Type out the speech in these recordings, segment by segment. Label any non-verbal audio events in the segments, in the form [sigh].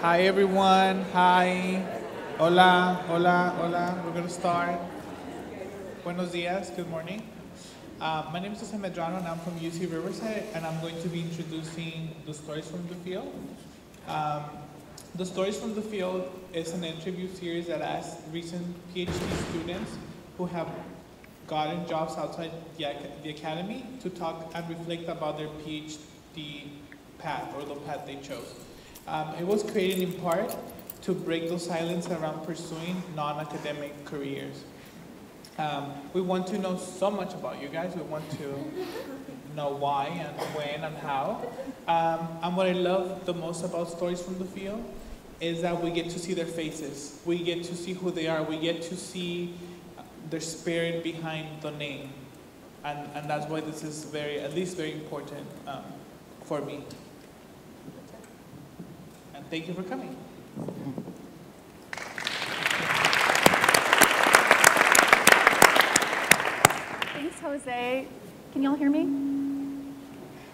Hi, everyone. Hi. Hola, hola, hola. We're going to start. Buenos dias. Good morning. Uh, my name is Jose Medrano, and I'm from UC Riverside, and I'm going to be introducing the stories from the field. Um, the stories from the field is an interview series that asks recent PhD students who have gotten jobs outside the, the academy to talk and reflect about their PhD path or the path they chose. Um, it was created in part to break the silence around pursuing non-academic careers. Um, we want to know so much about you guys. We want to know why and when and how. Um, and what I love the most about stories from the field is that we get to see their faces. We get to see who they are. We get to see their spirit behind the name. And, and that's why this is very, at least very important um, for me. Thank you for coming. Thanks, Jose. Can y'all hear me?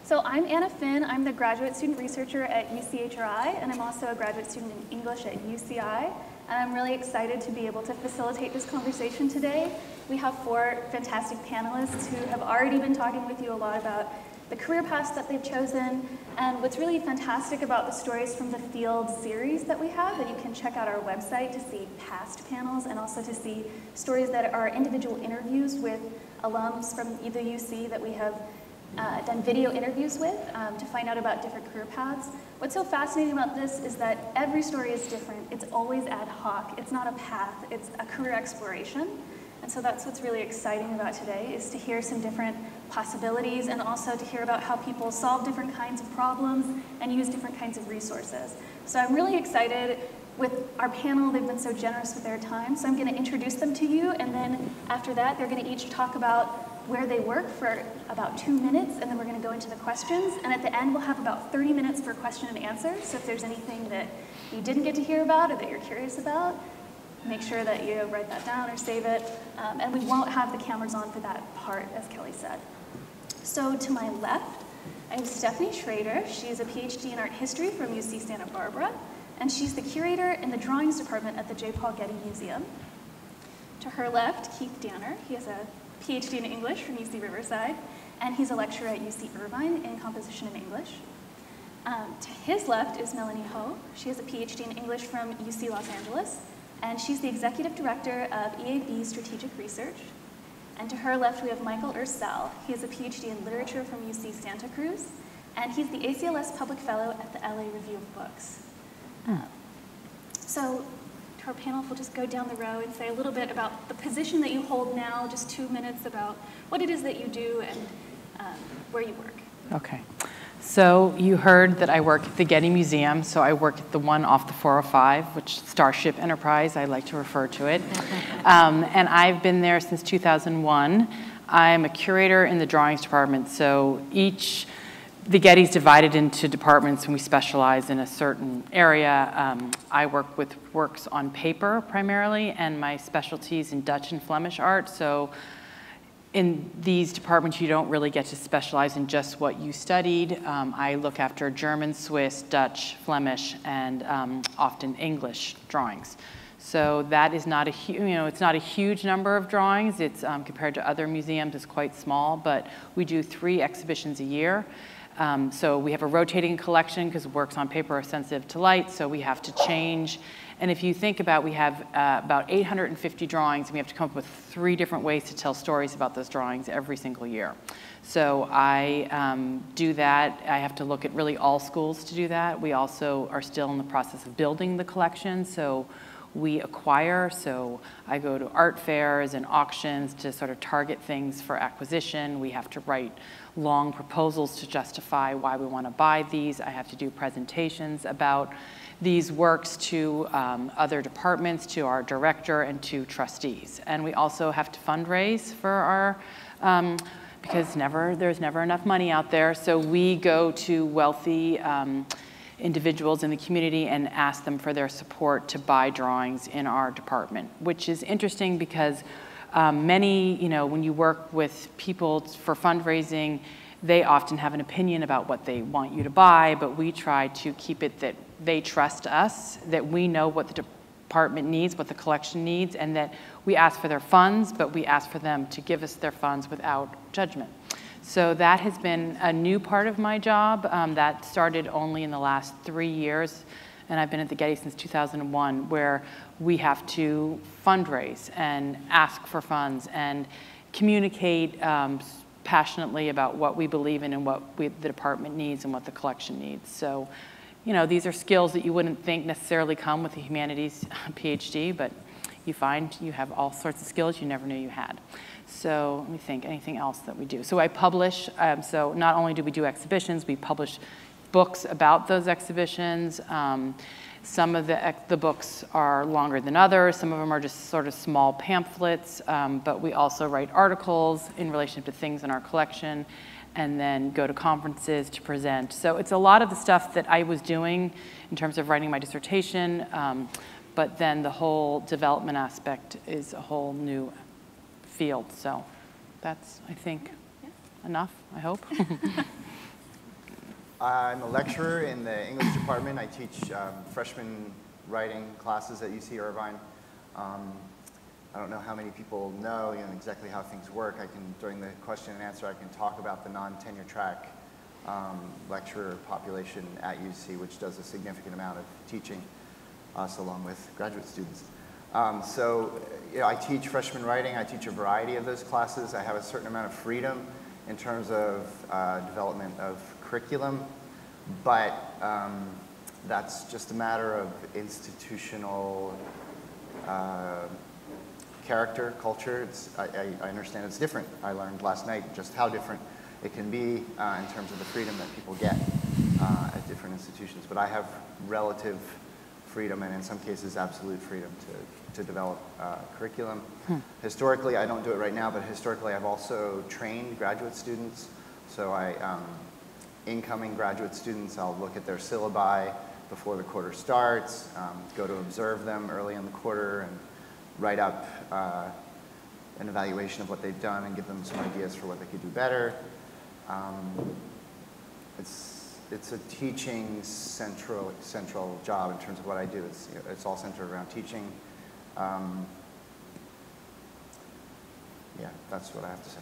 So I'm Anna Finn. I'm the graduate student researcher at UCHRI, and I'm also a graduate student in English at UCI. And I'm really excited to be able to facilitate this conversation today. We have four fantastic panelists who have already been talking with you a lot about the career paths that they've chosen. And what's really fantastic about the Stories from the Field series that we have, and you can check out our website to see past panels and also to see stories that are individual interviews with alums from either UC that we have uh, done video interviews with um, to find out about different career paths. What's so fascinating about this is that every story is different. It's always ad hoc. It's not a path. It's a career exploration. And so that's what's really exciting about today is to hear some different possibilities and also to hear about how people solve different kinds of problems and use different kinds of resources. So I'm really excited with our panel. They've been so generous with their time. So I'm going to introduce them to you and then after that they're going to each talk about where they work for about two minutes, and then we're going to go into the questions. And at the end, we'll have about 30 minutes for question and answer. So if there's anything that you didn't get to hear about or that you're curious about, make sure that you write that down or save it. Um, and we won't have the cameras on for that part, as Kelly said. So to my left, I have Stephanie Schrader. She is a PhD in art history from UC Santa Barbara, and she's the curator in the drawings department at the J. Paul Getty Museum. To her left, Keith Danner. He has a PhD in English from UC Riverside, and he's a lecturer at UC Irvine in composition and English. Um, to his left is Melanie Ho. She has a PhD in English from UC Los Angeles, and she's the executive director of EAB Strategic Research. And to her left, we have Michael Ursell. He has a PhD in literature from UC Santa Cruz, and he's the ACLS Public Fellow at the LA Review of Books. Um, so to our panel, we'll just go down the row and say a little bit about the position that you hold now, just two minutes about what it is that you do and um, where you work. Okay. So you heard that I work at the Getty Museum. So I work at the one off the 405, which Starship Enterprise, I like to refer to it. [laughs] Um, and I've been there since 2001. I'm a curator in the drawings department. So each the Getty's divided into departments and we specialize in a certain area. Um, I work with works on paper primarily and my specialties in Dutch and Flemish art. So in these departments, you don't really get to specialize in just what you studied. Um, I look after German, Swiss, Dutch, Flemish, and um, often English drawings. So that is not a, you know, it's not a huge number of drawings. It's um, compared to other museums, it's quite small, but we do three exhibitions a year. Um, so we have a rotating collection because works on paper are sensitive to light, so we have to change. And if you think about, we have uh, about 850 drawings, and we have to come up with three different ways to tell stories about those drawings every single year. So I um, do that. I have to look at really all schools to do that. We also are still in the process of building the collection, so we acquire. So I go to art fairs and auctions to sort of target things for acquisition. We have to write long proposals to justify why we want to buy these. I have to do presentations about these works to um, other departments, to our director, and to trustees. And we also have to fundraise for our, um, because never, there's never enough money out there. So we go to wealthy um, individuals in the community and ask them for their support to buy drawings in our department, which is interesting because um, many, you know, when you work with people for fundraising, they often have an opinion about what they want you to buy, but we try to keep it that they trust us, that we know what the department needs, what the collection needs, and that we ask for their funds, but we ask for them to give us their funds without judgment. So that has been a new part of my job. Um, that started only in the last three years, and I've been at the Getty since 2001, where we have to fundraise and ask for funds and communicate um, passionately about what we believe in and what we, the department needs and what the collection needs. So, you know, these are skills that you wouldn't think necessarily come with a humanities PhD, but you find you have all sorts of skills you never knew you had. So let me think, anything else that we do? So I publish, um, so not only do we do exhibitions, we publish books about those exhibitions. Um, some of the, the books are longer than others. Some of them are just sort of small pamphlets, um, but we also write articles in relation to things in our collection and then go to conferences to present. So it's a lot of the stuff that I was doing in terms of writing my dissertation, um, but then the whole development aspect is a whole new field. So that's, I think, enough, I hope. [laughs] I'm a lecturer in the English department. I teach um, freshman writing classes at UC Irvine. Um, I don't know how many people know you know, exactly how things work. I can, during the question and answer, I can talk about the non-tenure track um, lecturer population at UC, which does a significant amount of teaching us along with graduate students. Um, so you know, I teach freshman writing. I teach a variety of those classes. I have a certain amount of freedom in terms of uh, development of curriculum, but um, that's just a matter of institutional uh, character, culture. I, I, I, understand it's different. I learned last night just how different it can be uh, in terms of the freedom that people get uh, at different institutions. But I have relative freedom and in some cases absolute freedom to, to develop uh, curriculum. Hmm. Historically, I don't do it right now, but historically I've also trained graduate students. So I, um, incoming graduate students. I'll look at their syllabi before the quarter starts, um, go to observe them early in the quarter and write up uh, an evaluation of what they've done and give them some ideas for what they could do better. Um, it's, it's a teaching central, central job in terms of what I do. It's, you know, it's all centered around teaching. Um, yeah, that's what I have to say.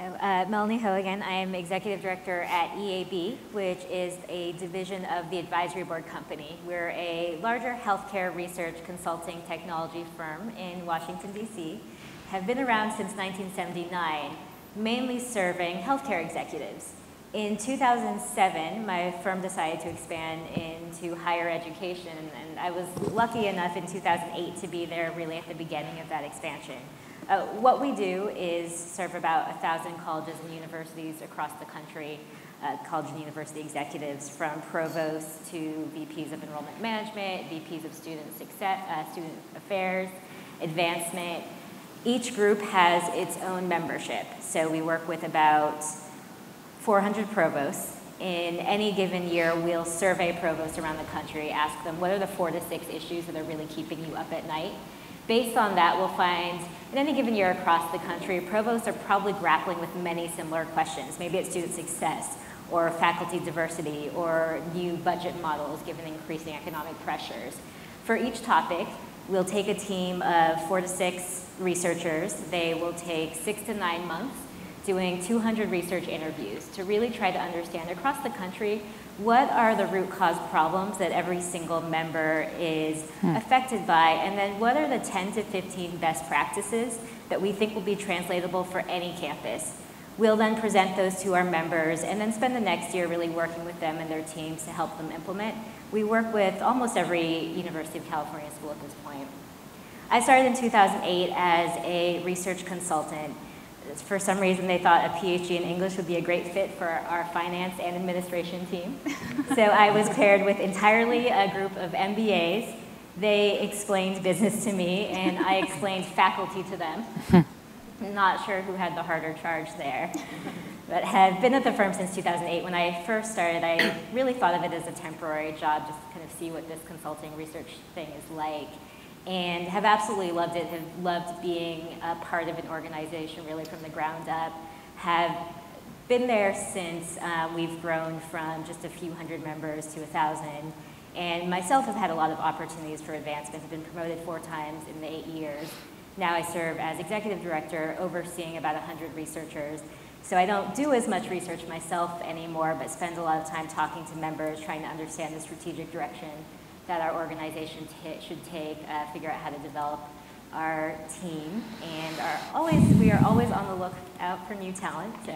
Uh, Melanie Ho again. I am Executive Director at EAB, which is a division of the Advisory Board Company. We're a larger healthcare research consulting technology firm in Washington, D.C. Have been around since 1979, mainly serving healthcare executives. In 2007, my firm decided to expand into higher education, and I was lucky enough in 2008 to be there really at the beginning of that expansion. Uh, what we do is serve about 1,000 colleges and universities across the country, uh, college and university executives from provosts to VPs of enrollment management, VPs of student success, uh, student affairs, advancement. Each group has its own membership. So we work with about 400 provosts. In any given year, we'll survey provosts around the country, ask them what are the four to six issues that are really keeping you up at night. Based on that, we'll find in any given year across the country, provosts are probably grappling with many similar questions. Maybe it's student success or faculty diversity or new budget models given increasing economic pressures. For each topic, we'll take a team of four to six researchers. They will take six to nine months doing 200 research interviews to really try to understand across the country what are the root cause problems that every single member is hmm. affected by, and then what are the 10 to 15 best practices that we think will be translatable for any campus. We'll then present those to our members and then spend the next year really working with them and their teams to help them implement. We work with almost every University of California school at this point. I started in 2008 as a research consultant for some reason they thought a PhD in English would be a great fit for our finance and administration team. [laughs] so I was paired with entirely a group of MBAs. They explained business to me and I explained [laughs] faculty to them. [laughs] Not sure who had the harder charge there. But have been at the firm since 2008. When I first started, I really thought of it as a temporary job, just to kind of see what this consulting research thing is like and have absolutely loved it, have loved being a part of an organization really from the ground up, have been there since um, we've grown from just a few hundred members to a thousand. And myself have had a lot of opportunities for advancement. I've been promoted four times in the eight years. Now I serve as executive director, overseeing about 100 researchers. So I don't do as much research myself anymore, but spend a lot of time talking to members, trying to understand the strategic direction that our organization should take, uh, figure out how to develop our team, and are always we are always on the lookout for new talent. So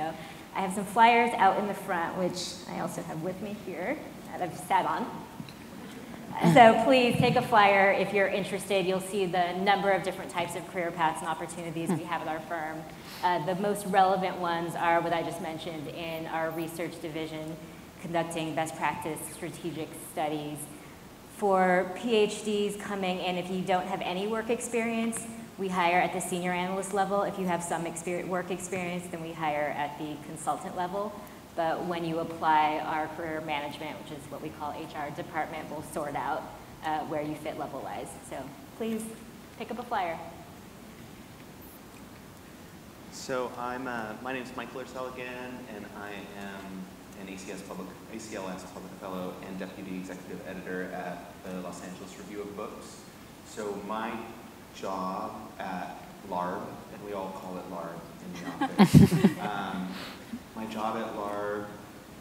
I have some flyers out in the front, which I also have with me here that I've sat on. So please take a flyer if you're interested. You'll see the number of different types of career paths and opportunities we have at our firm. Uh, the most relevant ones are what I just mentioned in our research division, conducting best practice strategic studies. For PhDs coming in, if you don't have any work experience, we hire at the senior analyst level. If you have some experience, work experience, then we hire at the consultant level. But when you apply our career management, which is what we call HR department, will sort out uh, where you fit level-wise. So please pick up a flyer. So I'm, uh, my name is Michael Ursell again, and I am an ACS public, ACLS Public Fellow and Deputy Executive Editor at the Los Angeles Review of Books. So my job at LARB, and we all call it LARB in the office, [laughs] um, my job at LARB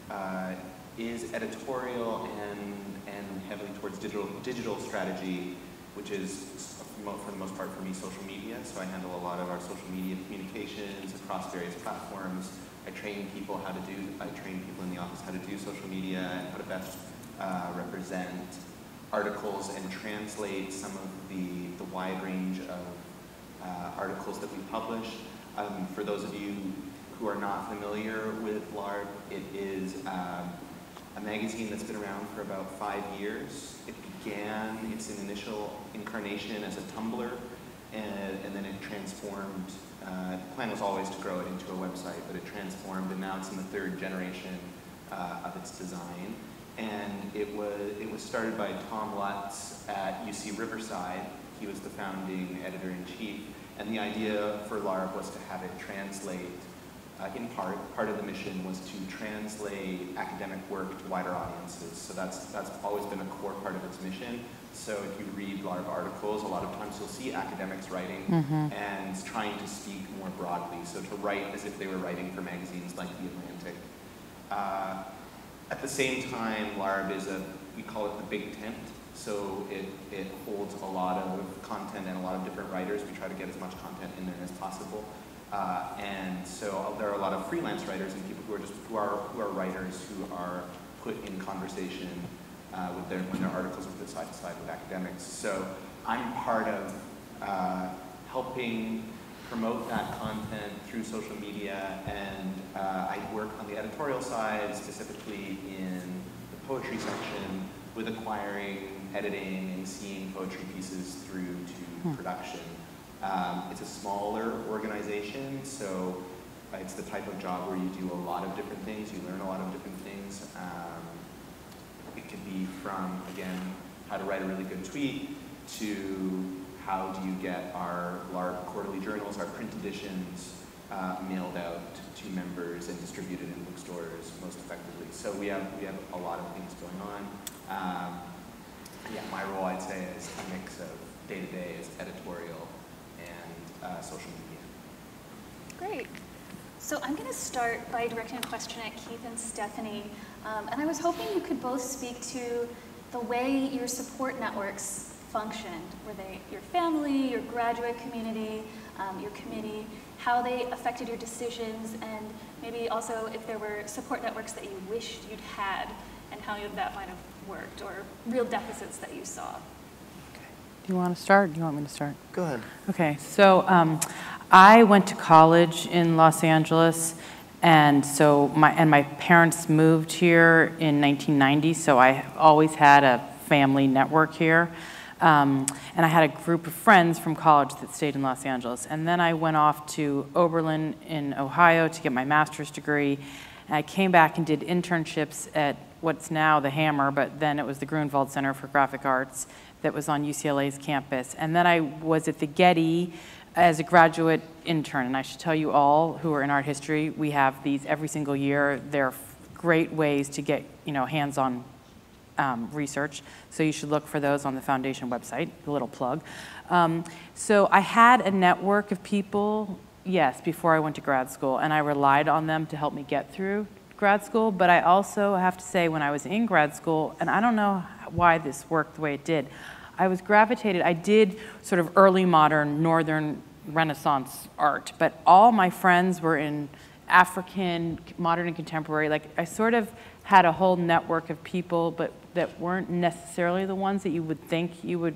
uh, is editorial and, and heavily towards digital, digital strategy, which is for the most part for me social media. So I handle a lot of our social media communications across various platforms. I train people how to do, I train people in the office how to do social media and how to best uh, represent articles and translate some of the, the wide range of uh, articles that we publish. Um, for those of you who are not familiar with LARB, it is um, a magazine that's been around for about five years. It began its initial incarnation as a Tumblr, and, and then it transformed. Uh, the plan was always to grow it into a website, but it transformed, and now it's in the third generation uh, of its design. And it was, it was started by Tom Lutz at UC Riverside. He was the founding editor-in-chief, and the idea for LARB was to have it translate uh, in part, part of the mission was to translate academic work to wider audiences. So that's, that's always been a core part of its mission. So if you read a lot of articles, a lot of times you'll see academics writing mm-hmm. and trying to speak more broadly. So to write as if they were writing for magazines like The Atlantic. Uh, at the same time, LARB is a, we call it the big tent. So it, it holds a lot of content and a lot of different writers. We try to get as much content in there as possible. Uh, and so there are a lot of freelance writers and people who are just who are who are writers who are put in conversation uh, with their when their articles are put side to side with academics. So I'm part of uh, helping promote that content through social media, and uh, I work on the editorial side, specifically in the poetry section, with acquiring, editing, and seeing poetry pieces through to hmm. production. Um, it's a smaller organization, so it's the type of job where you do a lot of different things, you learn a lot of different things. Um, be from, again, how to write a really good tweet to how do you get our, quarterly journals, our print editions, uh, mailed out to members and distributed in bookstores most effectively. So we have, we have a lot of things going on. Um, yeah, my role, I'd say, is a mix of day-to-day -day is editorial and uh, social media. Great. So I'm going to start by directing a question at Keith and Stephanie. Um, and I was hoping you could both speak to the way your support networks functioned. Were they your family, your graduate community, um, your committee, how they affected your decisions, and maybe also if there were support networks that you wished you'd had and how that might have worked, or real deficits that you saw. Do you want to start? Do you want me to start? Go ahead. Okay, so um, I went to college in Los Angeles, and so my and my parents moved here in 1990. So I always had a family network here, um, and I had a group of friends from college that stayed in Los Angeles. And then I went off to Oberlin in Ohio to get my master's degree. And I came back and did internships at what's now the Hammer, but then it was the Grunwald Center for Graphic Arts that was on UCLA's campus. And then I was at the Getty as a graduate intern, and I should tell you all who are in art history, we have these every single year. They're great ways to get, you know, hands-on um, research. So you should look for those on the foundation website, a little plug. Um, so I had a network of people, yes, before I went to grad school, and I relied on them to help me get through grad school. But I also have to say, when I was in grad school, and I don't know why this worked the way it did, I was gravitated, I did sort of early modern, northern Renaissance art, but all my friends were in African, modern and contemporary. Like I sort of had a whole network of people, but that weren't necessarily the ones that you would think you would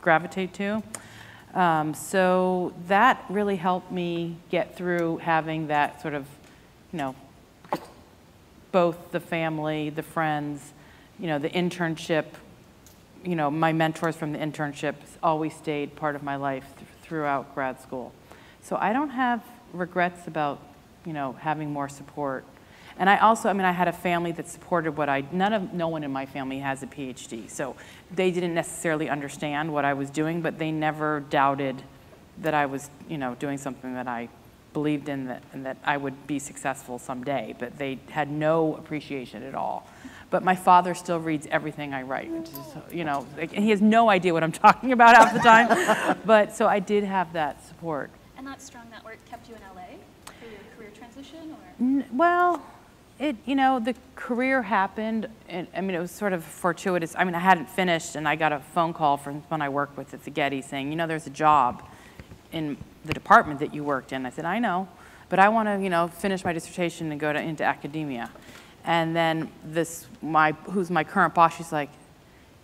gravitate to. Um, so that really helped me get through having that sort of, you know, both the family, the friends, you know, the internship, you know, my mentors from the internships always stayed part of my life th- throughout grad school. So I don't have regrets about, you know, having more support. And I also, I mean, I had a family that supported what I, none of, no one in my family has a PhD. So they didn't necessarily understand what I was doing, but they never doubted that I was, you know, doing something that I believed in that, and that I would be successful someday. But they had no appreciation at all. But my father still reads everything I write, which is, you know, like, and he has no idea what I'm [laughs] talking about half the time. [laughs] but so I did have that support. And that strong network kept you in LA for your career transition, or? N- Well, it, you know, the career happened, and, I mean, it was sort of fortuitous. I mean, I hadn't finished, and I got a phone call from someone I worked with at the Getty saying, you know, there's a job in the department that you worked in. I said, I know, but I want to, you know, finish my dissertation and go to, into academia. And then this, my, who's my current boss, she's like,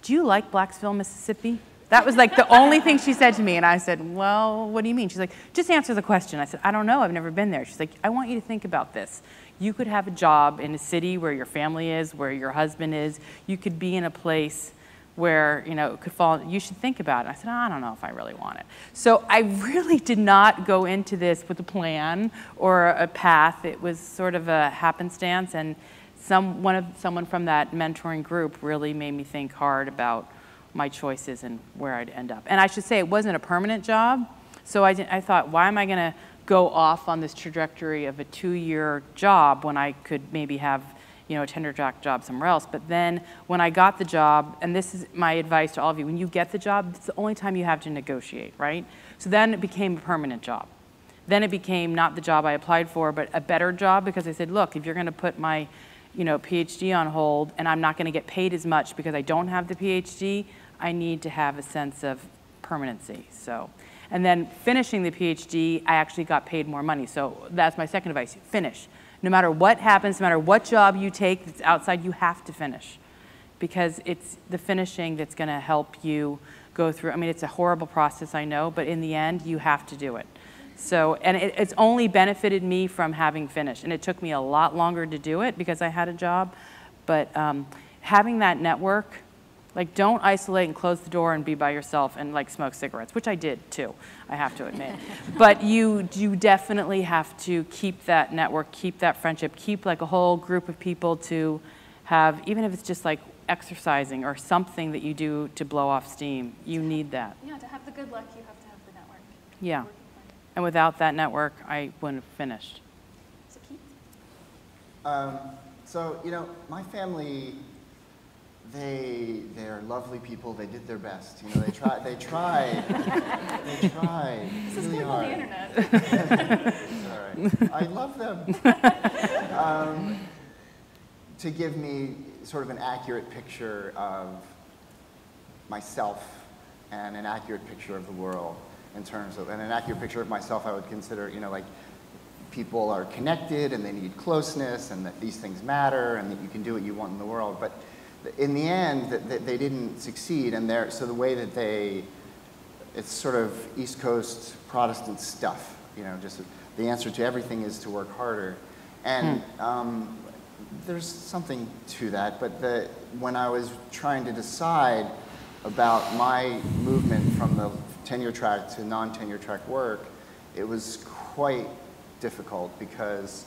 do you like Blacksville, Mississippi? That was like the only thing she said to me. And I said, well, what do you mean? She's like, just answer the question. I said, I don't know. I've never been there. She's like, I want you to think about this. You could have a job in a city where your family is, where your husband is. You could be in a place where, you know, it could fall. You should think about it. I said, I don't know if I really want it. So I really did not go into this with a plan or a path. It was sort of a happenstance. And some, one of, someone from that mentoring group really made me think hard about my choices and where I'd end up. And I should say it wasn't a permanent job, so I, I thought, why am I going to go off on this trajectory of a two-year job when I could maybe have, you know, a tenure track job somewhere else? But then when I got the job, and this is my advice to all of you, when you get the job, it's the only time you have to negotiate, right? So then it became a permanent job. Then it became not the job I applied for, but a better job because I said, look, if you're going to put my you know, PhD on hold and I'm not going to get paid as much because I don't have the PhD, I need to have a sense of permanency. So, and then finishing the PhD, I actually got paid more money. So that's my second advice: finish. No matter what happens, no matter what job you take that's outside, you have to finish, because it's the finishing that's going to help you go through. I mean, it's a horrible process, I know, but in the end, you have to do it. So, and it, it's only benefited me from having finished. And it took me a lot longer to do it because I had a job. But um, having that network, like don't isolate and close the door and be by yourself and like smoke cigarettes, which I did too, I have to admit. [laughs] but you, you definitely have to keep that network, keep that friendship, keep like a whole group of people to have, even if it's just like exercising or something that you do to blow off steam, you need that. Yeah, to have the good luck, you have to have the network. Yeah. And without that network, I wouldn't have finished. So Keith? Um, so, you know, my family, they, they're lovely people. They did their best. You know, they tried, they tried, [laughs] they tried This is really good on the internet. All right. I love them. um, to give me sort of an accurate picture of myself and an accurate picture of the world in terms of, and an accurate picture of myself I would consider, you know, like people are connected and they need closeness and that these things matter and that you can do what you want in the world. But in the end, they didn't succeed and so the way that they, it's sort of East Coast Protestant stuff, you know, just the answer to everything is to work harder. And um, there's something to that, but the, when I was trying to decide about my movement from the tenure track to non-tenure track work, it was quite difficult because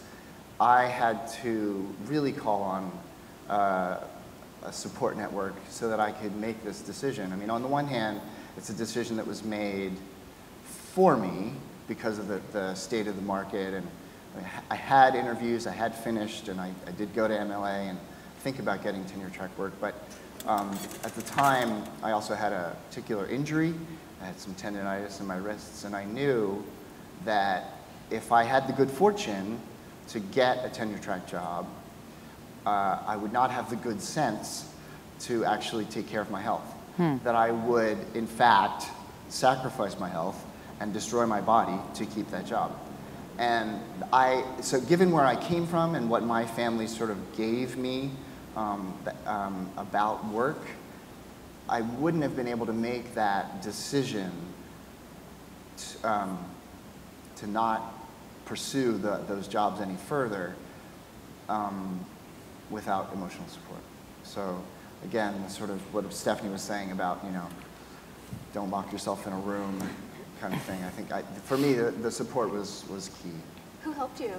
I had to really call on uh, a support network so that I could make this decision. I mean, on the one hand, it's a decision that was made for me because of the, the state of the market. And I had interviews, I had finished, and I, I did go to MLA and think about getting tenure track work. But um, at the time, I also had a particular injury. I had some tendonitis in my wrists, and I knew that if I had the good fortune to get a tenure track job, uh, I would not have the good sense to actually take care of my health. Hmm. That I would, in fact, sacrifice my health and destroy my body to keep that job. And I, so given where I came from and what my family sort of gave me um, um, about work, I wouldn't have been able to make that decision to, um, to not pursue the, those jobs any further um, without emotional support. So again, sort of what Stephanie was saying about, you know, don't lock yourself in a room kind of thing. I think I, for me, the, the, support was, was key. Who helped you?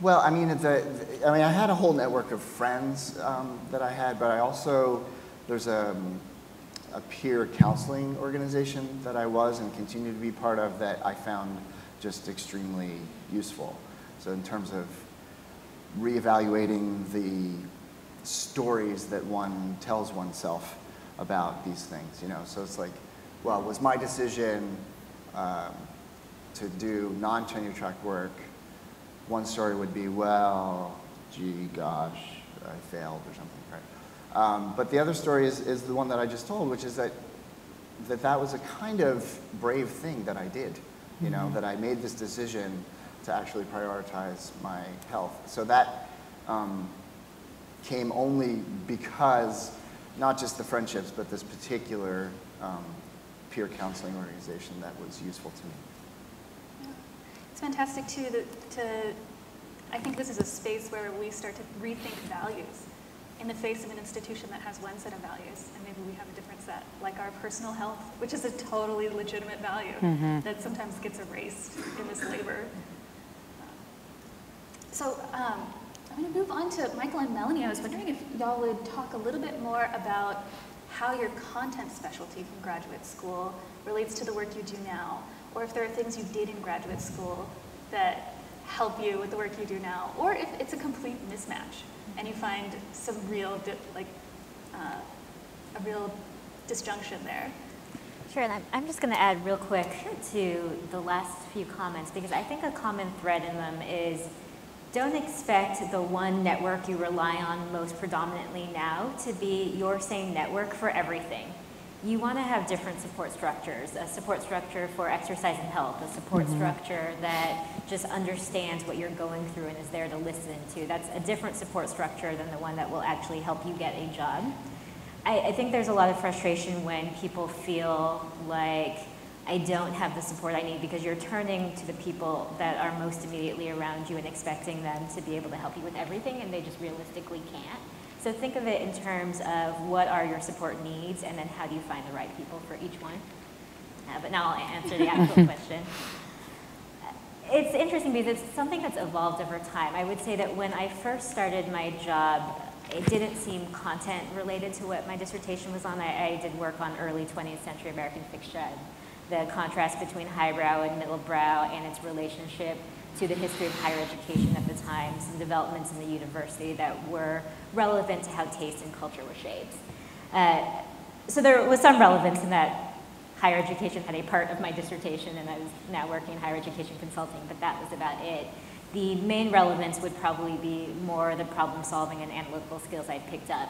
Well, I mean, the, the I mean, I had a whole network of friends um, that I had, but I also, there's a, a peer counseling organization that I was and continue to be part of that I found just extremely useful. So in terms of reevaluating the stories that one tells oneself about these things, you know. So it's like, well, was my decision um, to do non-tenure track work, one story would be, well, gee, gosh, I failed or something? Um, but the other story is, is the one that I just told, which is that, that that was a kind of brave thing that I did, you know, mm-hmm. that I made this decision to actually prioritize my health. So that um, came only because not just the friendships, but this particular um, peer counseling organization that was useful to me. It's fantastic too that to, I think this is a space where we start to rethink values in the face of an institution that has one set of values and maybe we have a different set, like our personal health, which is a totally legitimate value mm-hmm. that sometimes gets erased in this labor. So um, I'm going to move on to Michael and Melanie. I was wondering if y'all would talk a little bit more about how your content specialty from graduate school relates to the work you do now, or if there are things you did in graduate school that help you with the work you do now, or if it's a complete mismatch and you find some real, like, uh, a real disjunction there. Sure, and I'm just going to add real quick to the last few comments because I think a common thread in them is don't expect the one network you rely on most predominantly now to be your same network for everything. You want to have different support structures, a support structure for exercise and health, a support mm-hmm. structure that just understands what you're going through and is there to listen to. That's a different support structure than the one that will actually help you get a job. I, I think there's a lot of frustration when people feel like I don't have the support I need because you're turning to the people that are most immediately around you and expecting them to be able to help you with everything and they just realistically can't. So think of it in terms of what are your support needs and then how do you find the right people for each one. Uh, but now I'll answer the actual [laughs] question. It's interesting because it's something that's evolved over time. I would say that when I first started my job, it didn't seem content related to what my dissertation was on. I, I did work on early 20th century American fiction the contrast between highbrow and middlebrow and its relationship to the history of higher education at the time, some developments in the university that were relevant to how taste and culture were shaped. Uh, so there was some relevance in that higher education had a part of my dissertation and I was now working in higher education consulting, but that was about it. The main relevance would probably be more the problem solving and analytical skills I picked up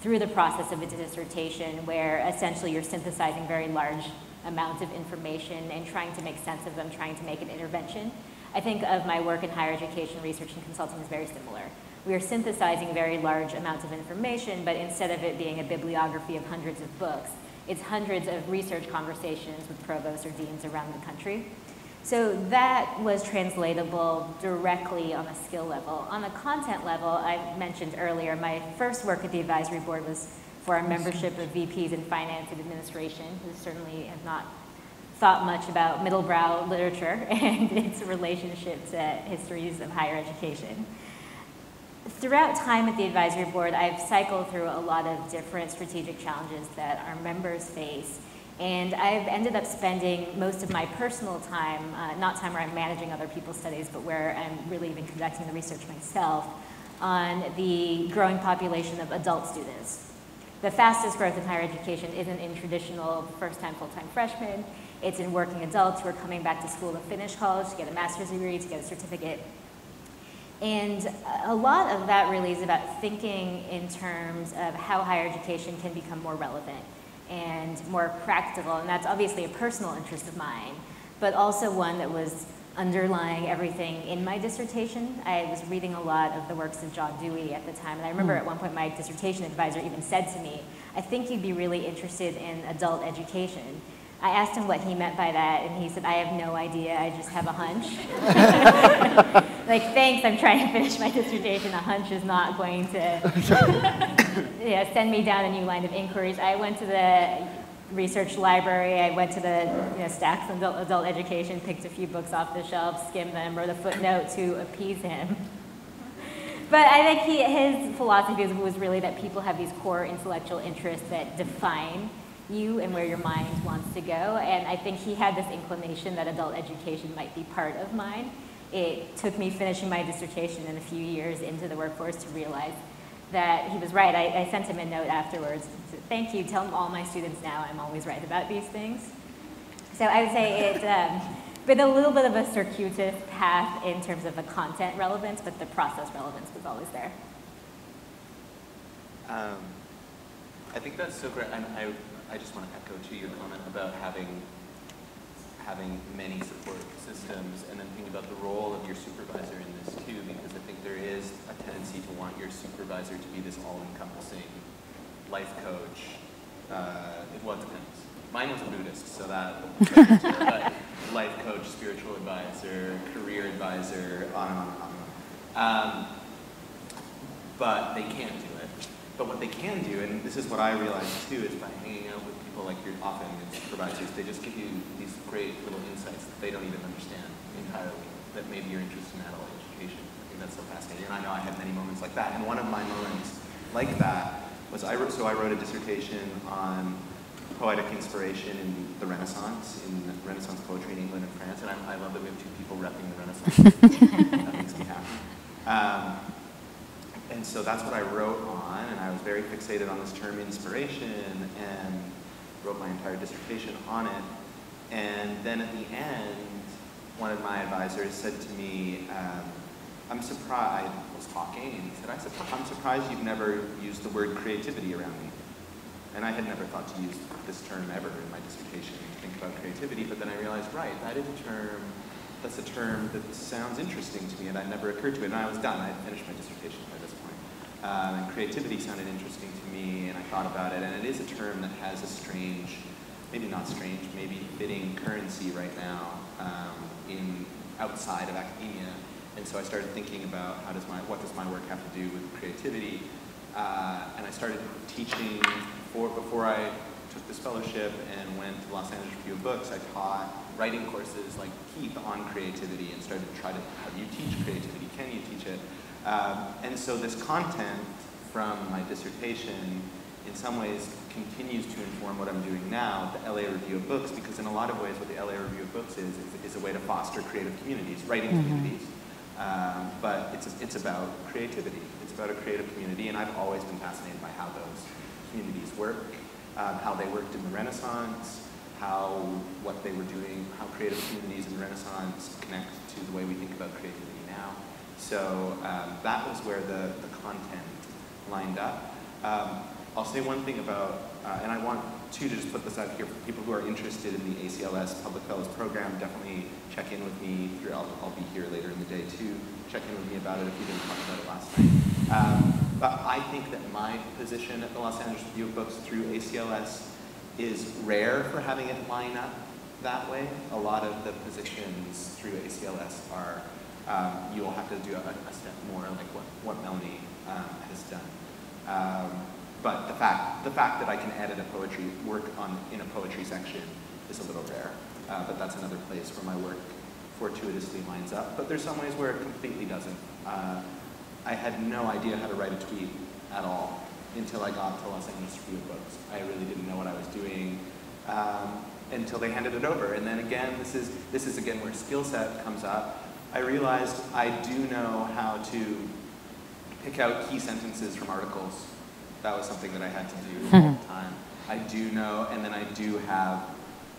through the process of a dissertation where essentially you're synthesizing very large amounts of information and trying to make sense of them, trying to make an intervention. I think of my work in higher education research and consulting as very similar. We are synthesizing very large amounts of information, but instead of it being a bibliography of hundreds of books, it's hundreds of research conversations with provosts or deans around the country. So that was translatable directly on a skill level. On a content level, I mentioned earlier, my first work at the advisory board was for our membership of VPs in finance and administration, who certainly have not thought much about middlebrow literature [laughs] and its relationship to histories of higher education. Throughout time at the advisory board, I've cycled through a lot of different strategic challenges that our members face. And I've ended up spending most of my personal time, uh, not time where I'm managing other people's studies, but where I'm really even conducting the research myself, on the growing population of adult students. The fastest growth in higher education isn't in traditional first-time, full-time freshmen. It's in working adults who are coming back to school to finish college, to get a master's degree, to get a certificate. And a lot of that really is about thinking in terms of how higher education can become more relevant and more practical. And that's obviously a personal interest of mine, but also one that was underlying everything in my dissertation. I was reading a lot of the works of John Dewey at the time, and I remember hmm. at one point my dissertation advisor even said to me, I think you'd be really interested in adult education. I asked him what he meant by that, and he said, I have no idea, I just have a hunch. [laughs] like, thanks, I'm trying to finish my dissertation. A hunch is not going to [laughs] yeah, send me down a new line of inquiries. I went to the research library. I went to the you know, stacks of adult, adult education, picked a few books off the shelf, skimmed them, wrote a footnote to appease him. But I think he, his philosophy was really that people have these core intellectual interests that define you and where your mind wants to go. And I think he had this inclination that adult education might be part of mine. It took me finishing my dissertation and a few years into the workforce to realize that he was right. I, I sent him a note afterwards. Said, Thank you. Tell all my students now I'm always right about these things. So I would say it's [laughs] um, been a little bit of a circuitous path in terms of the content relevance, but the process relevance was always there. Um, I think that's so great. And I, I just want to echo to your comment about having having many support systems and then think about the role of your supervisor in this too, because I think there is a tendency to want your supervisor to be this all-encompassing life coach. Uh, it, well, it depends. Mine was a Buddhist, so that, but life coach, spiritual advisor, career advisor, on and on and on. Um, but they can't do it. But what they can do, and this is what I realized too, is by hanging out with people like you're often supervisors, they just give you these great little insights that they don't even understand entirely, that maybe you're interested in adult education. I think that's so fascinating. And I know I had many moments like that. And one of my moments like that was I wrote, so I wrote a dissertation on poetic inspiration in the Renaissance, in Renaissance poetry in England and France. And I, I love that we have two people repping the Renaissance. [laughs] that makes me happy. Um, and so that's what I wrote on, and I was very fixated on this term inspiration and wrote my entire dissertation on it. And then at the end, one of my advisors said to me, um, I'm surprised, I was talking, and he said, I'm surprised you've never used the word creativity around me. And I had never thought to use this term ever in my dissertation, think about creativity, but then I realized, right, that is a term, that's a term that sounds interesting to me, and that never occurred to me. And I was done, I had finished my dissertation by this. Um, and creativity sounded interesting to me, and I thought about it, and it is a term that has a strange, maybe not strange, maybe fitting currency right now um, in outside of academia. And so I started thinking about how does my, what does my work have to do with creativity? Uh, and I started teaching for, before I took this fellowship and went to Los Angeles Review of Books, I taught writing courses like Keith on creativity and started to try to, how do you teach creativity? Can you teach it? Um, and so this content from my dissertation in some ways continues to inform what I'm doing now, the LA Review of Books, because in a lot of ways what the LA Review of Books is, is, is a way to foster creative communities, writing mm -hmm. communities. Um, but it's, it's about creativity. It's about a creative community, and I've always been fascinated by how those communities work, um, how they worked in the Renaissance, how what they were doing, how creative communities in the Renaissance connect to the way we think about creativity now. So um, that was where the, the content lined up. Um, I'll say one thing about, uh, and I want to just put this out here for people who are interested in the ACLS Public Fellows Program, definitely check in with me through, I'll, I'll be here later in the day too, check in with me about it if we didn't talk about it last night. Um, but I think that my position at the Los Angeles Review of Books through ACLS is rare for having it line up that way. A lot of the positions through ACLS are, um, you'll have to do a, a, step more like what, what Melanie um, has done. Um, but the fact, the fact that I can edit a poetry, work on, in a poetry section is a little rare. Uh, but that's another place where my work fortuitously lines up. But there's some ways where it completely doesn't. Uh, I had no idea how to write a tweet at all until I got to Los Angeles Review of Books. I really didn't know what I was doing. um, until they handed it over. And then again, this is, this is again where skill set comes up. I realized I do know how to pick out key sentences from articles. That was something that I had to do all the [laughs] time. I do know, and then I do have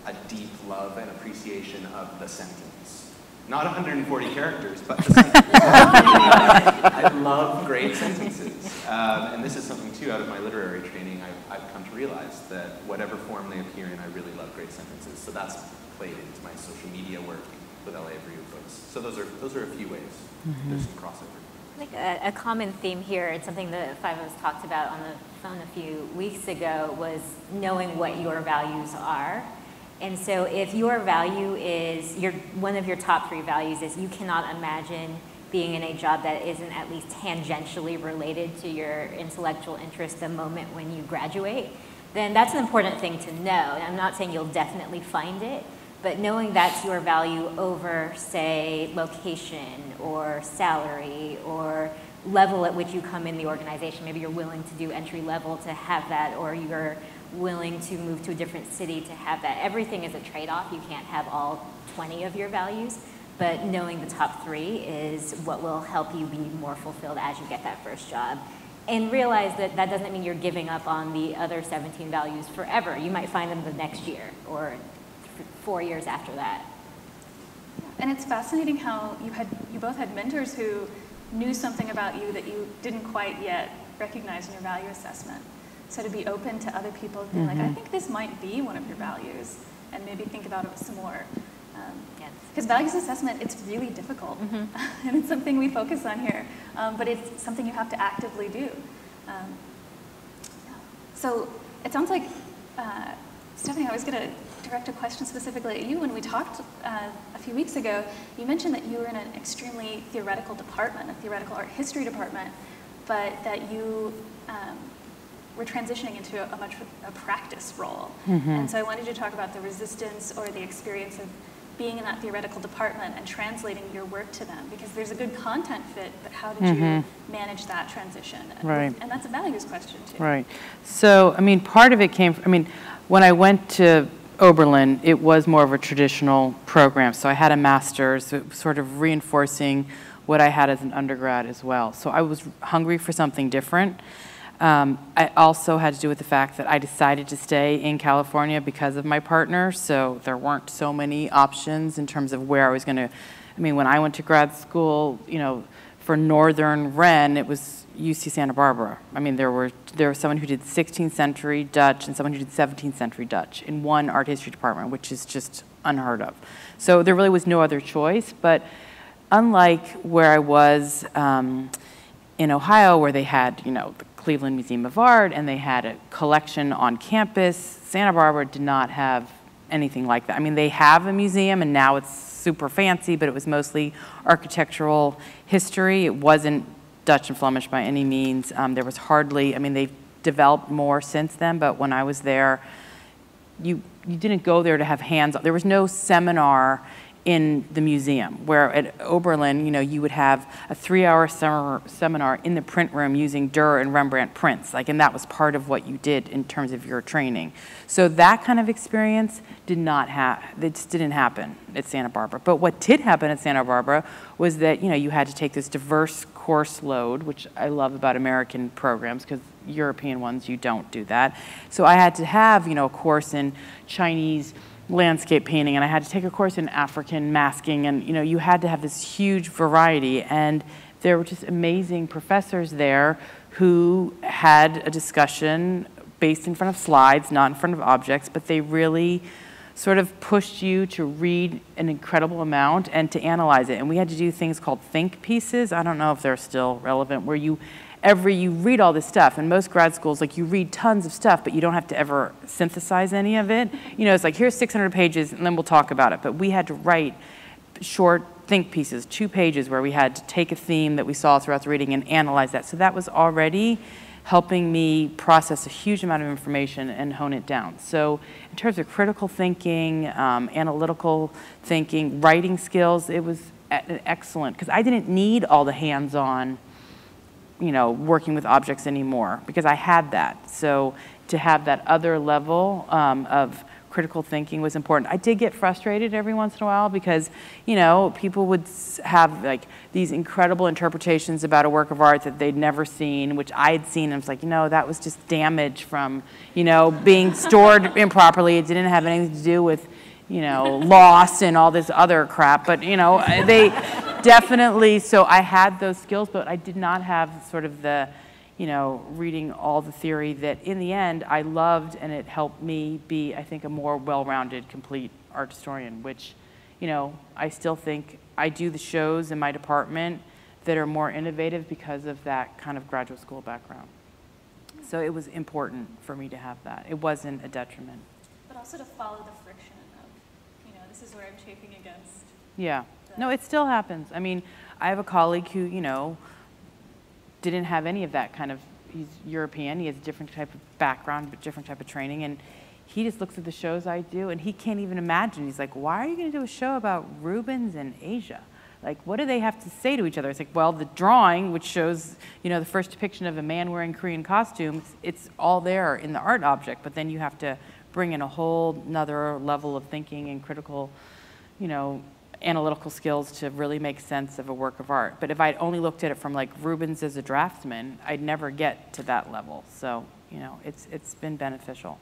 a deep love and appreciation of the sentence. Not 140 characters, but the sentence. [laughs] I love great sentences. Um, and this is something, too, out of my literary training, I've, I've come to realize that whatever form they appear in, I really love great sentences. So that's played into my social media work with LA Review books. So those are, those are a few ways. Mm-hmm. There's some crossover. I think a, a, common theme here, and something the five of us talked about on the phone a few weeks ago, was knowing what your values are and so if your value is, your, one of your top three values is you cannot imagine being in a job that isn't at least tangentially related to your intellectual interest the moment when you graduate, then that's an important thing to know. And I'm not saying you'll definitely find it, but knowing that's your value over, say, location or salary or level at which you come in the organization. Maybe you're willing to do entry level to have that, or you're willing to move to a different city to have that. Everything is a trade-off. You can't have all 20 of your values, but knowing the top three is what will help you be more fulfilled as you get that first job. And realize that that doesn't mean you're giving up on the other 17 values forever. You might find them the next year or four years after that. And it's fascinating how you had you both had mentors who knew something about you that you didn't quite yet recognize in your value assessment. So to be open to other people being mm-hmm. like, I mm-hmm. think this might be one of your values, and maybe think about it some more. Because um, values assessment, it's really difficult, mm-hmm. [laughs] and it's something we focus on here, um, but it's something you have to actively do. Um. So it sounds like, uh, Stephanie, I was going to direct a question specifically at you. When we talked uh, a few weeks ago, you mentioned that you were in an extremely theoretical department, a theoretical art history department, but that you um, we're transitioning into a, much a practice role. Mm-hmm. And so I wanted to talk about the resistance or the experience of being in that theoretical department and translating your work to them because there's a good content fit, but how did mm-hmm. you manage that transition? And, right. and that's a values question too. Right. So, I mean, part of it came, from, I mean, when I went to Oberlin, it was more of a traditional program. So I had a master's, sort of reinforcing what I had as an undergrad as well. So I was hungry for something different. Um, I also had to do with the fact that I decided to stay in California because of my partner, so there weren't so many options in terms of where I was going to. I mean, when I went to grad school, you know, for Northern Ren, it was UC Santa Barbara. I mean, there were there was someone who did 16th century Dutch and someone who did 17th century Dutch in one art history department, which is just unheard of. So there really was no other choice. But unlike where I was um, in Ohio, where they had, you know, the Cleveland Museum of Art, and they had a collection on campus. Santa Barbara did not have anything like that. I mean, they have a museum, and now it's super fancy, but it was mostly architectural history. It wasn't Dutch and Flemish by any means. Um, there was hardly, I mean, they've developed more since then, but when I was there, you, you didn't go there to have hands. There was no seminar in the museum, where at Oberlin, you know, you would have a three-hour seminar in the print room using Durer and Rembrandt prints, like, and that was part of what you did in terms of your training. So that kind of experience did not have, it didn't happen at Santa Barbara. But what did happen at Santa Barbara was that, you know, you had to take this diverse course load, which I love about American programs, because European ones, you don't do that. So I had to have, you know, a course in Chinese, landscape painting and I had to take a course in African masking and you know you had to have this huge variety and there were just amazing professors there who had a discussion based in front of slides, not in front of objects, but they really sort of pushed you to read an incredible amount and to analyze it. And we had to do things called think pieces. I don't know if they're still relevant, where you every you read all this stuff and most grad schools like you read tons of stuff but you don't have to ever synthesize any of it. You know it's like here's 600 pages and then we'll talk about it. But we had to write short think pieces two pages where we had to take a theme that we saw throughout the reading and analyze that. So that was already helping me process a huge amount of information and hone it down. So in terms of critical thinking um, analytical thinking writing skills it was excellent because i didn't need all the hands-on you know, working with objects anymore because I had that. So to have that other level um, of critical thinking was important. I did get frustrated every once in a while because, you know, people would have like these incredible interpretations about a work of art that they'd never seen, which I had seen. And I was like, you know, that was just damage from, you know, being stored [laughs] improperly. It didn't have anything to do with, you know, loss and all this other crap. But, you know, they definitely, so I had those skills, but I did not have sort of the, you know, reading all the theory that in the end I loved and it helped me be, I think, a more well-rounded, complete art historian, which, you know, I still think I do the shows in my department that are more innovative because of that kind of graduate school background. So it was important for me to have that. It wasn't a detriment. But also to follow the friction of, you know, this is where I'm chafing against. Yeah. No, it still happens. I mean, I have a colleague who, you know, didn't have any of that kind of, he's European, he has a different type of background, but different type of training, and he just looks at the shows I do and he can't even imagine. He's like, why are you going to do a show about Rubens and Asia? Like, what do they have to say to each other? It's like, well, the drawing, which shows, you know, the first depiction of a man wearing Korean costumes, it's all there in the art object, but then you have to bring in a whole another level of thinking and critical, you know, analytical skills to really make sense of a work of art. But if I'd only looked at it from like Rubens as a draftsman, I'd never get to that level. So, you know, it's, it's been beneficial.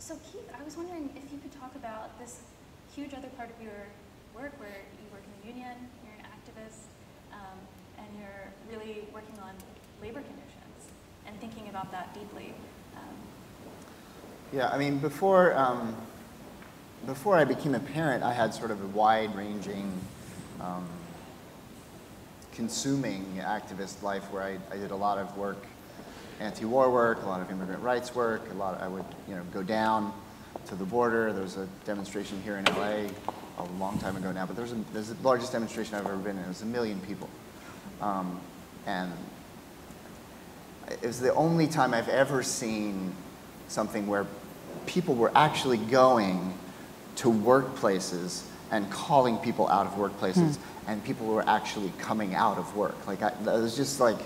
So Keith, I was wondering if you could talk about this huge other part of your work where you work in the union, you're an activist, um, and you're really working on labor conditions and thinking about that deeply. Um, Yeah, I mean, before, um, before I became a parent, I had sort of a wide-ranging, um, consuming activist life where I, I did a lot of work, anti-war work, a lot of immigrant rights work, a lot. I would, you know, go down to the border. There was a demonstration here in LA a long time ago now, but there was, a, there's the largest demonstration I've ever been in. It was a million people, um, and it was the only time I've ever seen something where people were actually going to workplaces and calling people out of workplaces, and people who are actually coming out of work. Like I, it was just like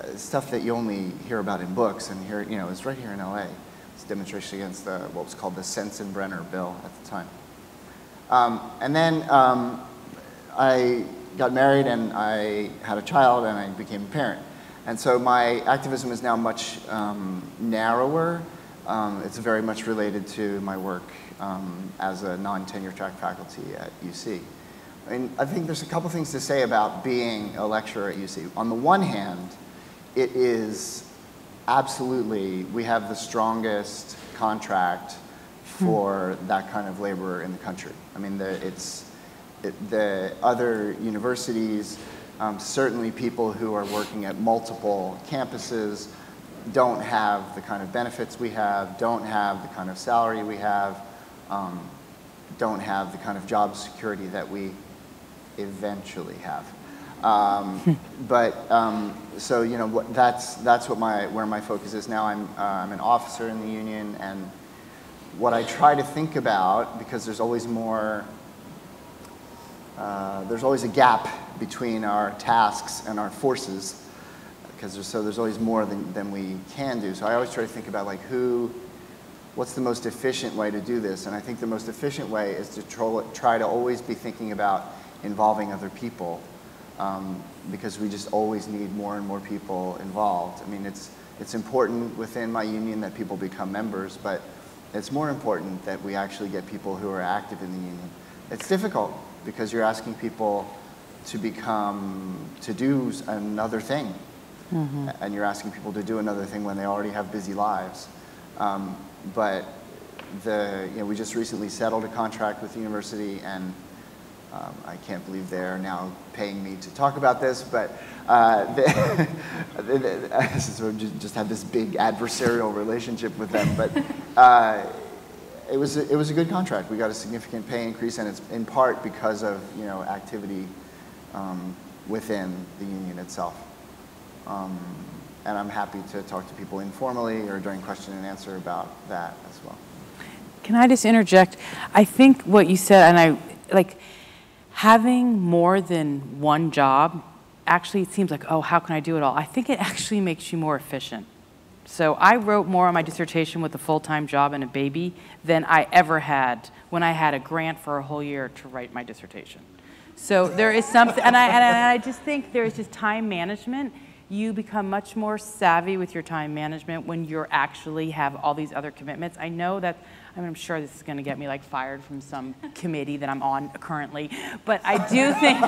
uh, stuff that you only hear about in books, and here, you know, it's right here in LA. It's a demonstration against the what was called the Sensenbrenner bill at the time. Um, and then um, I got married and I had a child and I became a parent. And so my activism is now much um, narrower. Um, it's very much related to my work um, as a non-tenure track faculty at UC. And I think there's a couple things to say about being a lecturer at UC. On the one hand, it is absolutely, we have the strongest contract for that kind of labor in the country. I mean, the, it's, it, the other universities, um, certainly people who are working at multiple campuses, don't have the kind of benefits we have, don't have the kind of salary we have, um, don't have the kind of job security that we eventually have. Um, [laughs] but um, so you know what, that's that's what my where my focus is now. I'm uh, I'm an officer in the union, and what I try to think about because there's always more. Uh, there's always a gap between our tasks and our forces because there's, so there's always more than, than we can do. So I always try to think about like who, what's the most efficient way to do this? And I think the most efficient way is to try to always be thinking about involving other people um, because we just always need more and more people involved. I mean, it's, it's important within my union that people become members, but it's more important that we actually get people who are active in the union. It's difficult because you're asking people to become, to do another thing. And you're asking people to do another thing when they already have busy lives. Um, but the, you know, we just recently settled a contract with the university, and um, I can't believe they're now paying me to talk about this, but uh, [laughs] they, so [laughs] just have this big adversarial relationship with them. But [laughs] uh, it was a, it was a good contract. We got a significant pay increase, and it's in part because of you know activity um, within the union itself. Um, and I'm happy to talk to people informally or during question and answer about that as well. Can I just interject? I think what you said, and I like having more than one job. Actually, it seems like, oh, how can I do it all? I think it actually makes you more efficient. So I wrote more on my dissertation with a full-time job and a baby than I ever had when I had a grant for a whole year to write my dissertation. So there is something, and I, and I just think there is just time management. You become much more savvy with your time management when you actually have all these other commitments. I know that, I mean, I'm sure this is going to get me like fired from some committee that I'm on currently, but I do [laughs] think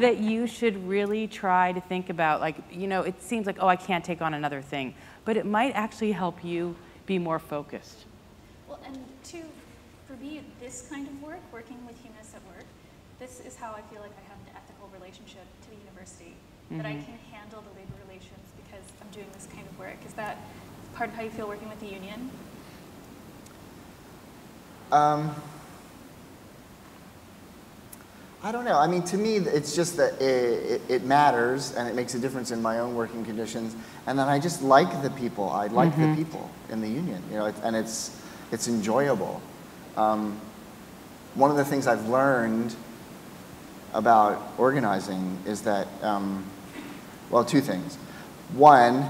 that you should really try to think about like, you know, it seems like, oh, I can't take on another thing, but it might actually help you be more focused. Well, and to, for me, this kind of work, working with humanists at work, this is how I feel like I have an ethical relationship to the university, that I Mhm. can handle the labor relations because I'm doing this kind of work. Is that part of how you feel working with the union? Um, I don't know. I mean, to me, it's just that it, it, it matters and it makes a difference in my own working conditions. And then I just like the people. I like Mhm. the people in the union, you know, it, and it's, it's enjoyable. Um, one of the things I've learned about organizing is that, um, well, two things. One,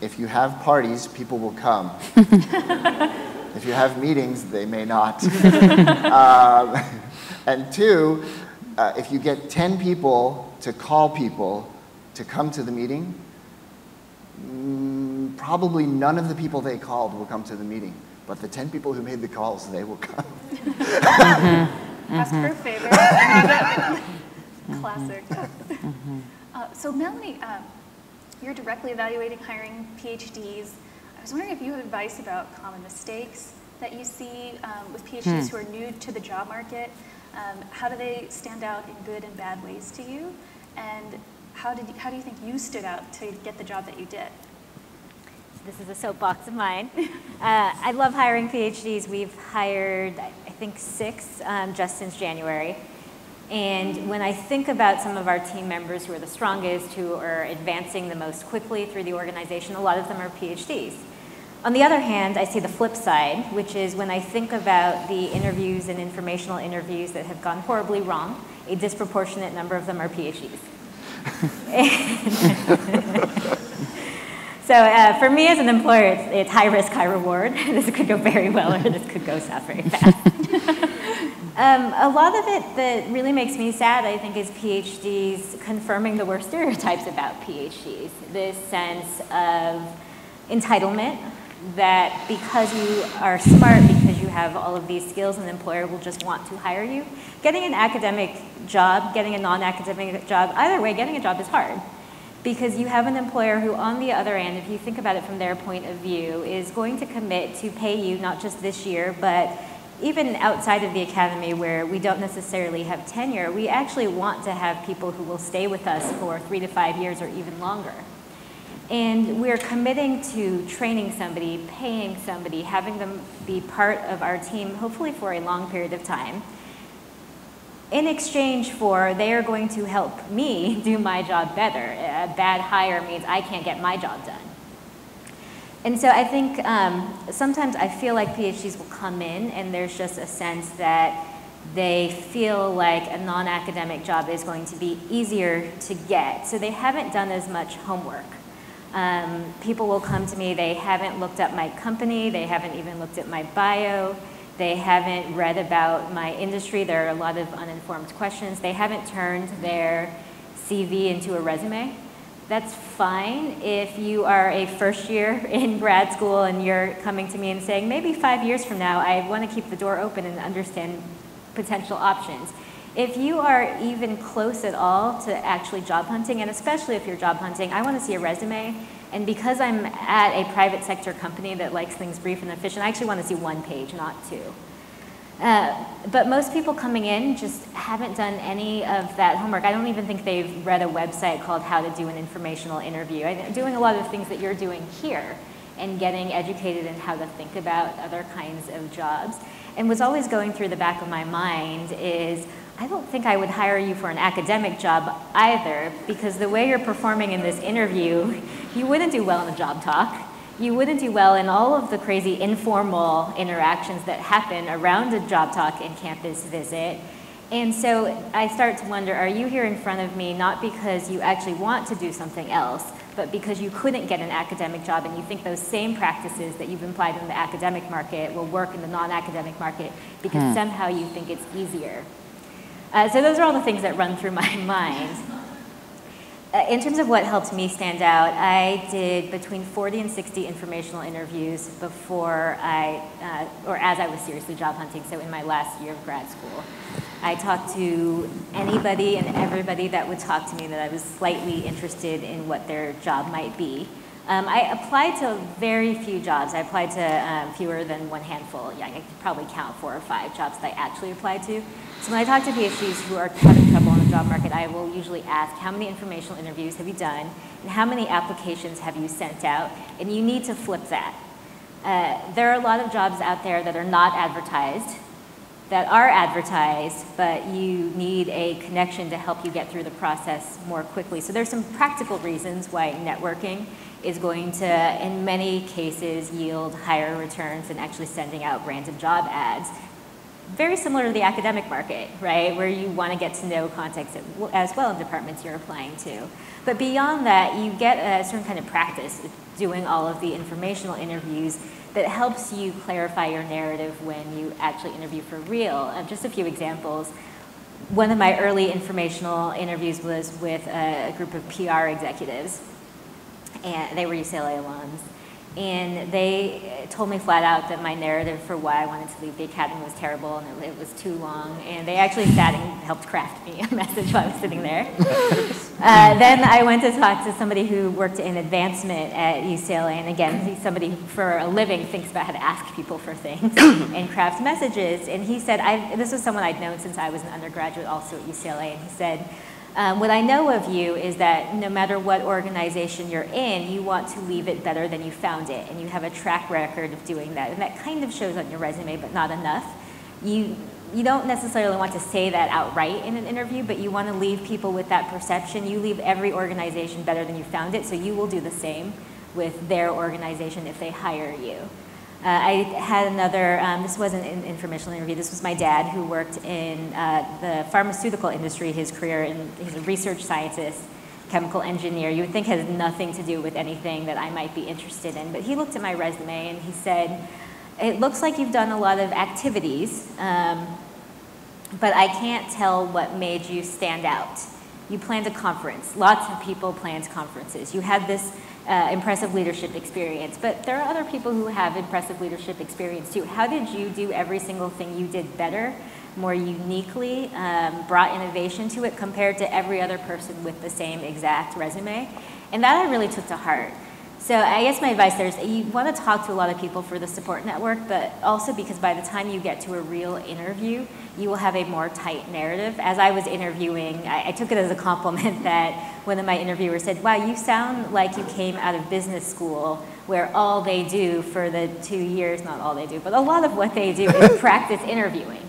if you have parties, people will come. [laughs] if you have meetings, they may not. [laughs] um, and two, uh, if you get 10 people to call people to come to the meeting, mm, probably none of the people they called will come to the meeting. But the 10 people who made the calls, they will come. Ask for a favor. Classic. Uh, so Melanie, um, you're directly evaluating hiring PhDs. I was wondering if you have advice about common mistakes that you see um, with PhDs who are new to the job market. Um, how do they stand out in good and bad ways to you? And how, did you, how do you think you stood out to get the job that you did? This is a soapbox of mine. [laughs] Uh, I love hiring PhDs. We've hired, I I think, six um, just since January. And when I think about some of our team members who are the strongest, who are advancing the most quickly through the organization, a lot of them are PhDs. On the other hand, I see the flip side, which is when I think about the interviews and informational interviews that have gone horribly wrong, a disproportionate number of them are PhDs. [laughs] So uh, for me as an employer, it's, it's high risk, high reward. [laughs] this could go very well or this could go south very fast. [laughs] um, a lot of it that really makes me sad, I think, is PhDs confirming the worst stereotypes about PhDs. This sense of entitlement that because you are smart, because you have all of these skills, an employer will just want to hire you. Getting an academic job, getting a non-academic job, either way, getting a job is hard because you have an employer who, on the other end, if you think about it from their point of view, is going to commit to pay you not just this year, but even outside of the academy where we don't necessarily have tenure, we actually want to have people who will stay with us for three to five years or even longer. And we're committing to training somebody, paying somebody, having them be part of our team, hopefully for a long period of time in exchange for they are going to help me [laughs] do my job better. A bad hire means I can't get my job done. And so I think um, sometimes I feel like PhDs will come in and there's just a sense that they feel like a non-academic job is going to be easier to get. So they haven't done as much homework. Um, people will come to me, they haven't looked up my company, they haven't even looked at my bio, they haven't read about my industry. There are a lot of uninformed questions. They haven't turned their CV into a resume. That's fine if you are a first year [laughs] in grad school and you're coming to me and saying, maybe five years from now, I want to keep the door open and understand potential options. If you are even close at all to actually job hunting, and especially if you're job hunting, I want to see a resume. And because I'm at a private sector company that likes things brief and efficient, I actually want to see one page, not two. Uh, but most people coming in just haven't done any of that homework. I don't even think they've read a website called How to Do an Informational Interview. I'm doing a lot of things that you're doing here and getting educated in how to think about other kinds of jobs. And what's always going through the back of my mind is I don't think I would hire you for an academic job either, because the way you're performing in this interview, [laughs] you wouldn't do well in a job talk. You wouldn't do well in all of the crazy informal interactions that happen around a job talk and campus visit. And so I start to wonder, are you here in front of me not because you actually want to do something else, but because you couldn't get an academic job and you think those same practices that you've applied in the academic market will work in the non-academic market because Hmm. somehow you think it's easier. Uh, so those are all the things that run through my [laughs] mind. Uh, in terms of what helped me stand out, I did between 40 and 60 informational interviews before I, uh, or as I was seriously job hunting, so in my last year of grad school. I talked to anybody and everybody that would talk to me that I was slightly interested in what their job might be. Um, I applied to very few jobs. I applied to um, fewer than one handful. Yeah, I could probably count four or five jobs that I actually applied to. So when I talk to PhDs who are having trouble on the job market, I will usually ask, how many informational interviews have you done? And how many applications have you sent out? And you need to flip that. Uh, there are a lot of jobs out there that are not advertised, that are advertised, but you need a connection to help you get through the process more quickly. So there's some practical reasons why networking is going to, in many cases, yield higher returns than actually sending out random job ads. Very similar to the academic market, right, where you want to get to know context as well in departments you're applying to. But beyond that, you get a certain kind of practice doing all of the informational interviews that helps you clarify your narrative when you actually interview for real. Uh, just a few examples. One of my early informational interviews was with a group of PR executives, and they were UCLA alums. And they told me flat out that my narrative for why I wanted to leave the academy was terrible and it, it was too long. And they actually sat and helped craft me a [laughs] message while I was sitting there. [laughs] uh, then I went to talk to somebody who worked in advancement at UCLA. And again, he's somebody who for a living thinks about how to ask people for things [coughs] and craft messages. And he said, I, this was someone I'd known since I was an undergraduate also at UCLA. And he said, um, what I know of you is that no matter what organization you're in, you want to leave it better than you found it, and you have a track record of doing that. And that kind of shows on your resume, but not enough. You, you don't necessarily want to say that outright in an interview, but you want to leave people with that perception. You leave every organization better than you found it, so you will do the same with their organization if they hire you. Uh, I had another, um, this wasn't an informational interview, this was my dad who worked in uh, the pharmaceutical industry, his career, and he's a research scientist, chemical engineer. You would think has nothing to do with anything that I might be interested in, but he looked at my resume and he said, it looks like you've done a lot of activities, um, but I can't tell what made you stand out. You planned a conference. Lots of people planned conferences. You had this uh, impressive leadership experience, but there are other people who have impressive leadership experience too. How did you do every single thing you did better, more uniquely, um, brought innovation to it compared to every other person with the same exact resume? And that I really took to heart. So I guess my advice there is you want to talk to a lot of people for the support network, but also because by the time you get to a real interview, you will have a more tight narrative. As I was interviewing, I, I took it as a compliment [laughs] that one of my interviewers said, wow, you sound like you came out of business school where all they do for the two years, not all they do, but a lot of what they do is [laughs] practice interviewing.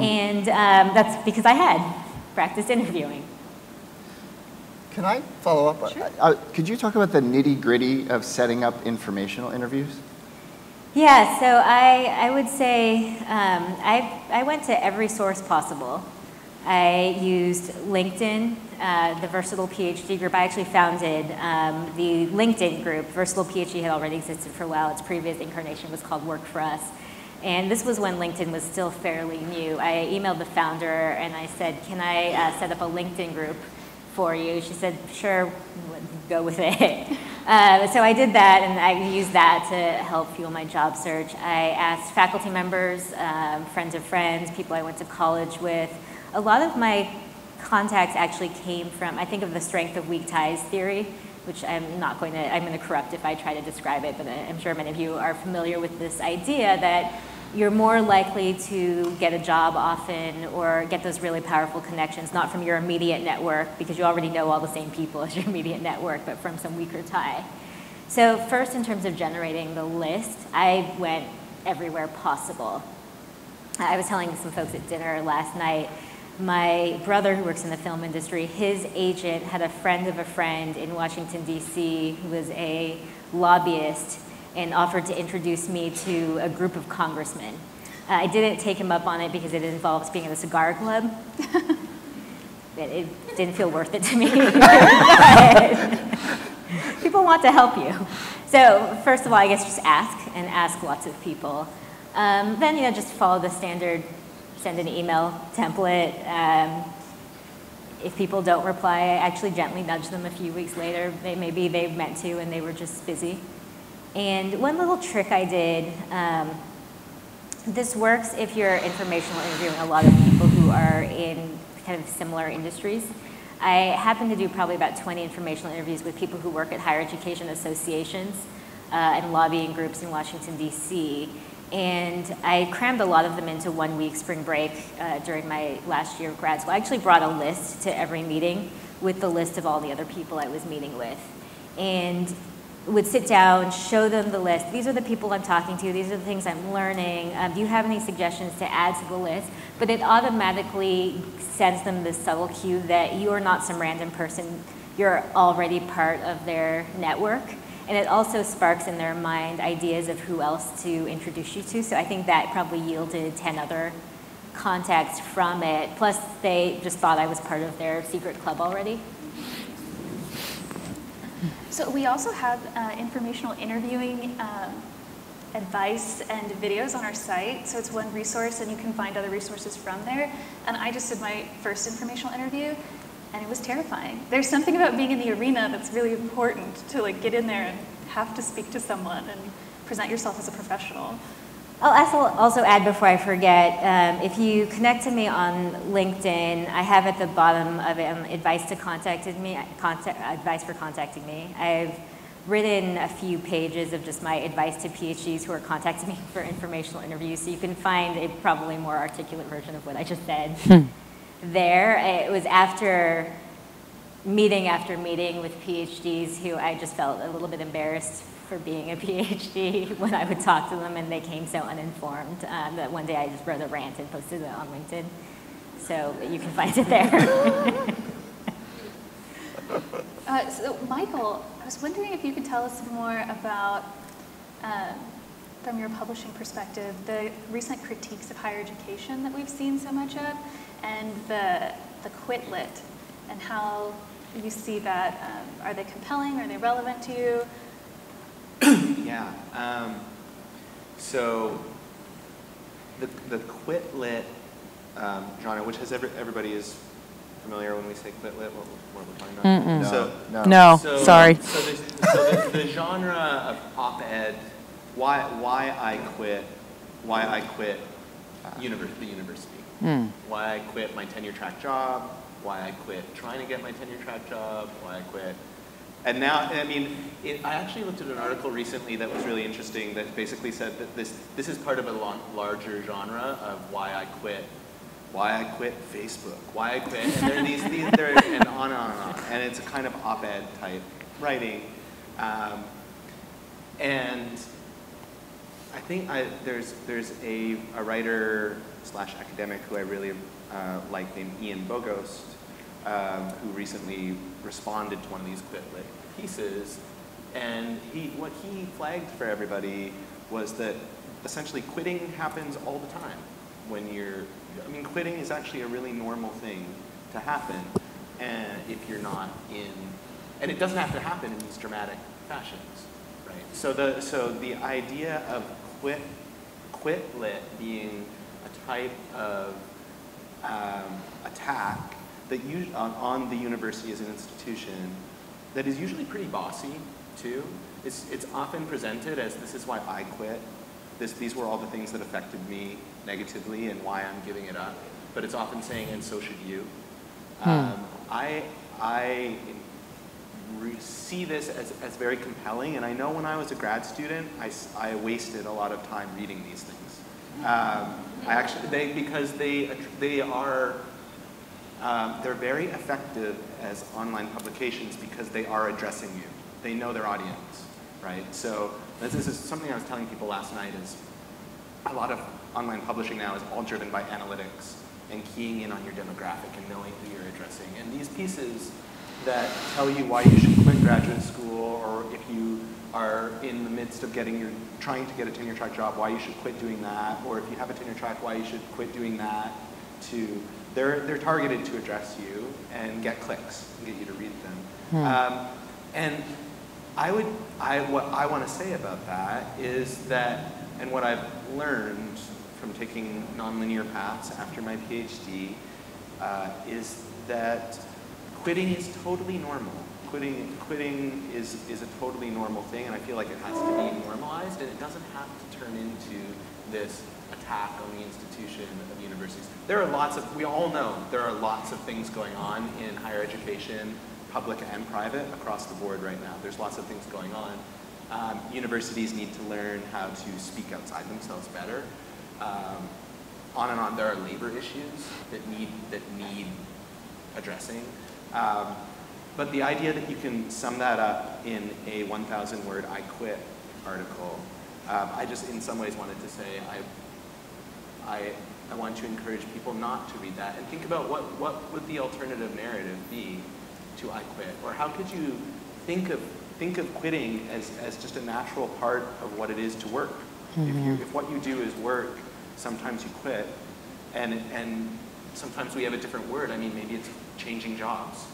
And um, that's because I had practiced interviewing. Can I follow up? Sure. Uh, could you talk about the nitty gritty of setting up informational interviews? Yeah, so I, I would say um, I, I went to every source possible. I used LinkedIn, uh, the Versatile PhD group. I actually founded um, the LinkedIn group. Versatile PhD had already existed for a while. Its previous incarnation was called Work for Us. And this was when LinkedIn was still fairly new. I emailed the founder and I said, Can I uh, set up a LinkedIn group for you? She said, Sure, go with it. [laughs] Uh, so I did that and I used that to help fuel my job search. I asked faculty members, um, friends of friends, people I went to college with. A lot of my contacts actually came from, I think of the strength of weak ties theory, which I'm not going to, I'm going to corrupt if I try to describe it, but I'm sure many of you are familiar with this idea that you're more likely to get a job often or get those really powerful connections, not from your immediate network, because you already know all the same people [laughs] as your immediate network, but from some weaker tie. So first, in terms of generating the list, I went everywhere possible. I was telling some folks at dinner last night, my brother who works in the film industry, his agent had a friend of a friend in Washington, D.C., who was a lobbyist and offered to introduce me to a group of congressmen. Uh, I didn't take him up on it because it involves being in a cigar club. [laughs] it, it didn't feel worth it to me. [laughs] people want to help you. So first of all, I guess just ask and ask lots of people. Um, then, you know, just follow the standard send an email template. Um, if people don't reply, I actually gently nudge them a few weeks later. They, maybe they meant to and they were just busy. And one little trick I did, um, this works if you're informational interviewing a lot of people who are in kind of similar industries. I happen to do probably about 20 informational interviews with people who work at higher education associations uh, and lobbying groups in Washington, D.C. And I crammed a lot of them into one week spring break uh, during my last year of grad school. I actually brought a list to every meeting with the list of all the other people I was meeting with. And would sit down, show them the list. These are the people I'm talking to. These are the things I'm learning. Um, do you have any suggestions to add to the list? But it automatically sends them this subtle cue that you are not some random person. You're already part of their network. And it also sparks in their mind ideas of who else to introduce you to. So I think that probably yielded 10 other contacts from it. Plus, they just thought I was part of their secret club already. So we also have uh, informational interviewing um, advice and videos on our site. So it's one resource and you can find other resources from there. And I just did my first informational interview and it was terrifying. There's something about being in the arena that's really important to like get in there and have to speak to someone and present yourself as a professional. I'll also add before I forget, um, if you connect to me on LinkedIn, I have at the bottom of it um, advice to contacted me, contact, advice for contacting me. I've written a few pages of just my advice to PhDs who are contacting [laughs] me for informational interviews, so you can find a probably more articulate version of what I just said. Hmm there. It was after meeting after meeting with PhDs who I just felt a little bit embarrassed for being a [laughs] PhD when I would talk to them and they came so uninformed um, that one day I just wrote a rant and posted it on LinkedIn. So you can find it there. [laughs] uh, so Michael, I was wondering if you could tell us more about, um, from your publishing perspective, the recent critiques of higher education that we've seen so much of and the, the quit lit and how you see that. Um, are they compelling? Are they relevant to you? [coughs] yeah. Um, so the, the quit lit um, genre, which has every, everybody is familiar when we say quit lit, what, what we're talking about? Mm-mm. No, so, no. no so, sorry. So, so the, the genre of op-ed, why, why I quit, why I quit univers- the university. Mm. Why I quit my tenure track job, why I quit trying to get my tenure track job, why I quit. And now, I mean, it, I actually looked at an article recently that was really interesting that basically said that this, this is part of a larger genre of why I quit why I quit Facebook, why I quit, and there are these, these there, and on and on and on. And it's a kind of op-ed type writing. Um, and I think I, there's, there's a, a writer slash academic who I really uh, like named Ian Bogost, um, who recently responded to one of these quit lit pieces. And he, what he flagged for everybody was that essentially quitting happens all the time when you're, I mean, quitting is actually a really normal thing to happen and if you're not in, and it doesn't have to happen in these dramatic fashions, right? So the, so the idea of quit, quit quitlet being a type of um, attack that you, on, on, the university as an institution that is usually pretty bossy too. It's, it's often presented as this is why I quit. This, these were all the things that affected me negatively and why I'm giving it up. But it's often saying, and so should you. Hmm. Um, I, I see this as, as very compelling, and I know when I was a grad student, I, I wasted a lot of time reading these things. Um, I actually, they, because they, they are, um, they're very effective as online publications because they are addressing you. They know their audience, right? So this is something I was telling people last night is a lot of online publishing now is all driven by analytics and keying in on your demographic and knowing who you're addressing. And these pieces that tell you why you should quit graduate school or if you are in the midst of getting your, trying to get a tenure track job, why you should quit doing that, or if you have a tenure track, why you should quit doing that, to, they're, they're targeted to address you and get clicks and get you to read them. Hmm. Um, and I would, I, what I want to say about that is that, and what I've learned from taking nonlinear paths after my PhD, uh, is that quitting is totally normal. Quitting, quitting is, is a totally normal thing, and I feel like it has to be normalized, and it doesn't have to turn into this attack on the institution universities. There are lots of, we all know there are lots of things going on in higher education, public and private, across the board right now. There's lots of things going on. Um, universities need to learn how to speak outside themselves better. Um, on and on, there are labor issues that need, that need addressing. Um, but the idea that you can sum that up in a 1,000 word I quit article, um, I just in some ways wanted to say I I, I want to encourage people not to read that and think about what, what would the alternative narrative be to I quit? Or how could you think of, think of quitting as, as just a natural part of what it is to work? Mm-hmm. If, you, if what you do is work, sometimes you quit. And, and sometimes we have a different word. I mean, maybe it's changing jobs,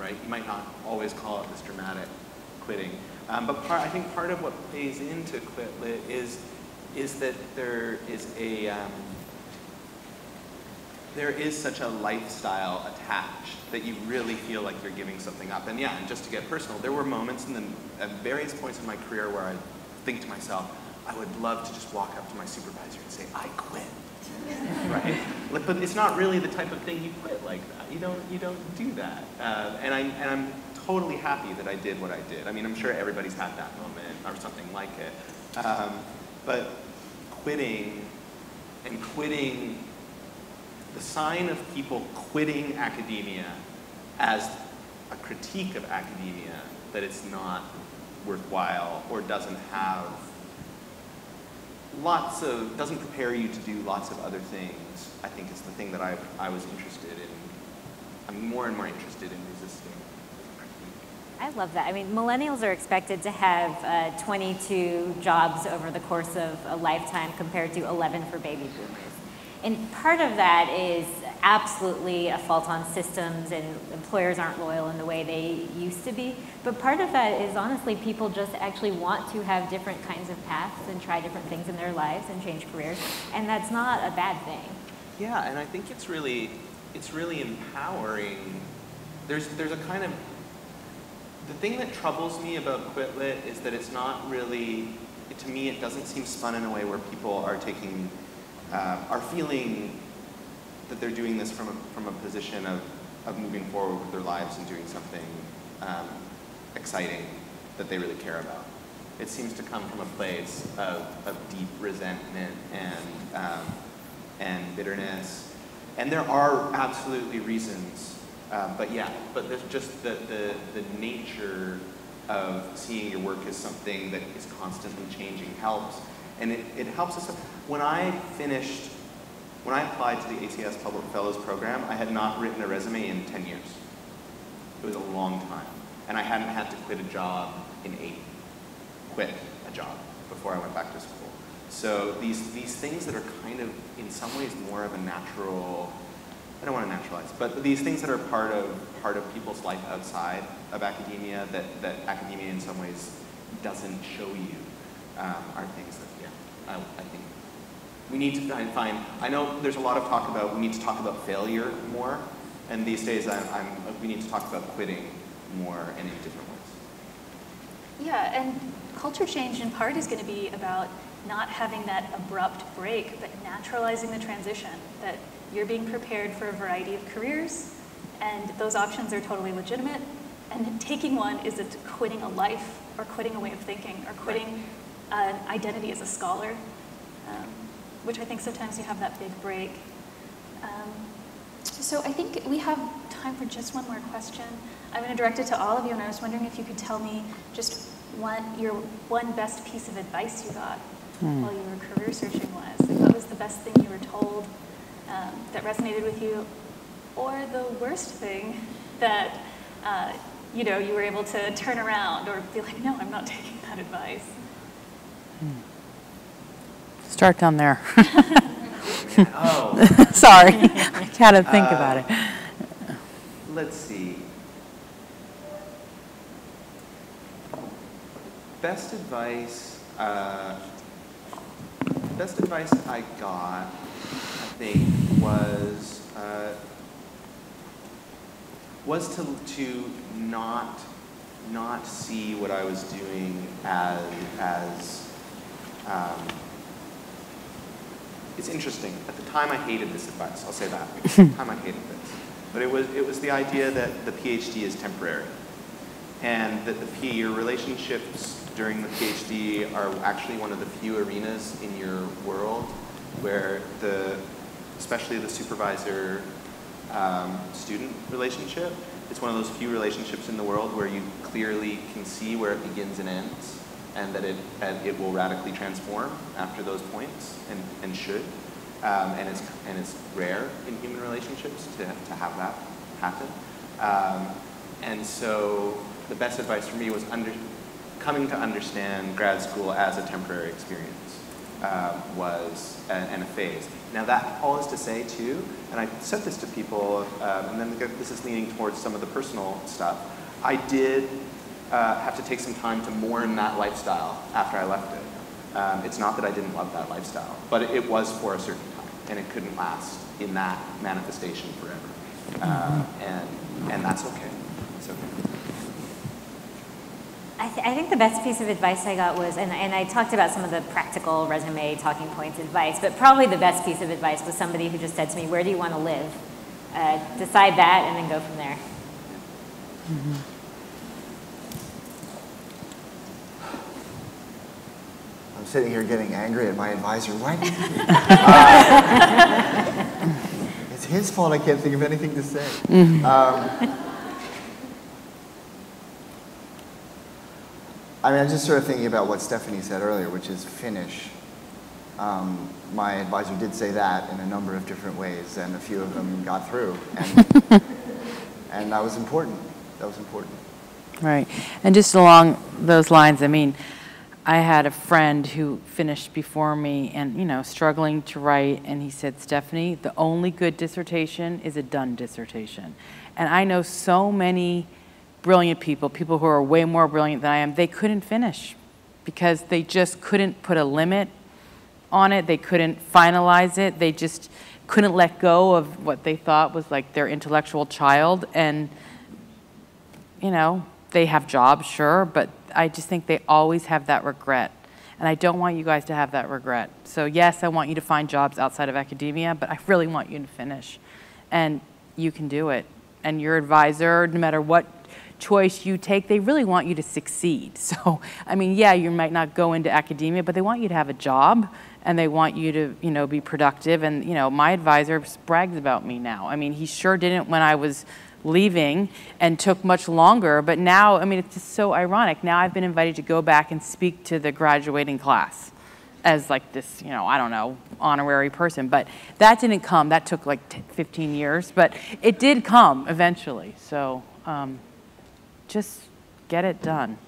right? You might not always call it this dramatic quitting. Um, but part, I think part of what plays into quit lit is is that there is a um, there is such a lifestyle attached that you really feel like you're giving something up. And yeah, and just to get personal, there were moments in the, at various points in my career where I think to myself, I would love to just walk up to my supervisor and say, I quit. [laughs] right? But it's not really the type of thing you quit like that. You don't, you don't do that. Uh, and, I, and I'm totally happy that I did what I did. I mean, I'm sure everybody's had that moment or something like it. Um, but quitting and quitting, the sign of people quitting academia as a critique of academia that it's not worthwhile or doesn't have lots of, doesn't prepare you to do lots of other things, I think is the thing that I, I was interested in. I'm more and more interested in resisting. I love that. I mean, millennials are expected to have uh, 22 jobs over the course of a lifetime compared to 11 for baby boomers. And part of that is absolutely a fault on systems and employers aren't loyal in the way they used to be. But part of that is honestly people just actually want to have different kinds of paths and try different things in their lives and change careers. And that's not a bad thing. Yeah, and I think it's really, it's really empowering. There's, there's a kind of the thing that troubles me about Quitlit is that it's not really, to me, it doesn't seem spun in a way where people are taking, uh, are feeling that they're doing this from a, from a position of, of moving forward with their lives and doing something um, exciting that they really care about. It seems to come from a place of, of deep resentment and, um, and bitterness. And there are absolutely reasons um, but yeah, but there's just the, the, the nature of seeing your work as something that is constantly changing helps. And it, it helps us. When I finished, when I applied to the ACLS Public Fellows Program, I had not written a resume in 10 years. It was a long time. And I hadn't had to quit a job in eight, quit a job before I went back to school. So these, these things that are kind of, in some ways, more of a natural I don't want to naturalize, but these things that are part of part of people's life outside of academia that, that academia in some ways doesn't show you um, are things that, I, I think we need to find, find, I know there's a lot of talk about, we need to talk about failure more, and these days I'm, I'm, we need to talk about quitting more and in different ways. Yeah, and culture change in part is going to be about not having that abrupt break, but naturalizing the transition, that you're being prepared for a variety of careers, and those options are totally legitimate. And taking one isn't quitting a life or quitting a way of thinking or quitting an identity as a scholar, um, which I think sometimes you have that big break. Um, so I think we have time for just one more question. I'm going to direct it to all of you, and I was wondering if you could tell me just one, your one best piece of advice you got hmm. while you were career searching was. Like, what was the best thing you were told um, that resonated with you, or the worst thing [laughs] that uh, you know you were able to turn around or be like, no, I'm not [laughs] taking that advice. Start down there. oh. [laughs] Sorry, [laughs] I gotta think uh, about it. Let's see. best advice, uh, best advice I got, I think, was uh, was to to not not see what I was doing as as um, it's interesting. At the time, I hated this advice. I'll say that. [laughs] At the time, I hated this, but it was it was the idea that the PhD is temporary, and that the P your relationships during the PhD are actually one of the few arenas in your world where the especially the supervisor um, student relationship it's one of those few relationships in the world where you clearly can see where it begins and ends, and that it, and it will radically transform after those points, and, and should. Um, and, it's, and it's rare in human relationships to, to have that happen. Um, and so the best advice for me was under, coming to understand grad school as a temporary experience um, was, and, and, a phase. Now that all is to say too, and I said this to people, um, and then this is leaning towards some of the personal stuff. I did uh, have to take some time to mourn that lifestyle after I left it. Um, it's not that I didn't love that lifestyle, but it, it, was for a certain time, and it couldn't last in that manifestation forever. Uh, and, and that's okay. It's okay. I, th I, think the best piece of advice I got was, and, and I talked about some of the practical resume talking points advice, but probably the best piece of advice was somebody who just said to me, where do you want to live? Uh, decide that and then go from there. Mm -hmm. Sitting here getting angry at my advisor. Why did [laughs] It's his fault I can't think of anything to say. Mm -hmm. um, I mean, I'm just sort of thinking about what Stephanie said earlier, which is finish. Um, my advisor did say that in a number of different ways, and a few of them got through. And, [laughs] and that was important. That was important. Right. And just along those lines, I mean, I had a friend who finished before me and, you know, struggling to write, and he said, Stephanie, the only good dissertation is a done dissertation. And I know so many brilliant people, people who are way more brilliant than I am, they couldn't finish because they just couldn't put a limit on it. They couldn't finalize it. They just couldn't let go of what they thought was like their intellectual child. And, you know, they have jobs, sure, but I just think they always have that regret. And I don't want you guys to have that regret. So, yes, I want you to find jobs outside of academia, but I really want you to finish. And you can do it. And your advisor, no matter what choice you take, they really want you to succeed. [laughs] So, I mean, yeah, you might not go into academia, but they want you to have a job and they want you to, you know, be productive. And, you know, my advisor brags about me now. I mean, he sure didn't when I was leaving and took much longer, but now, I mean, it's just so ironic. Now I've been invited to go back and speak to the graduating class as like this, you know, I don't know, honorary person. But that didn't come. That took like 15 years, but it did come eventually. So, um, just get it done.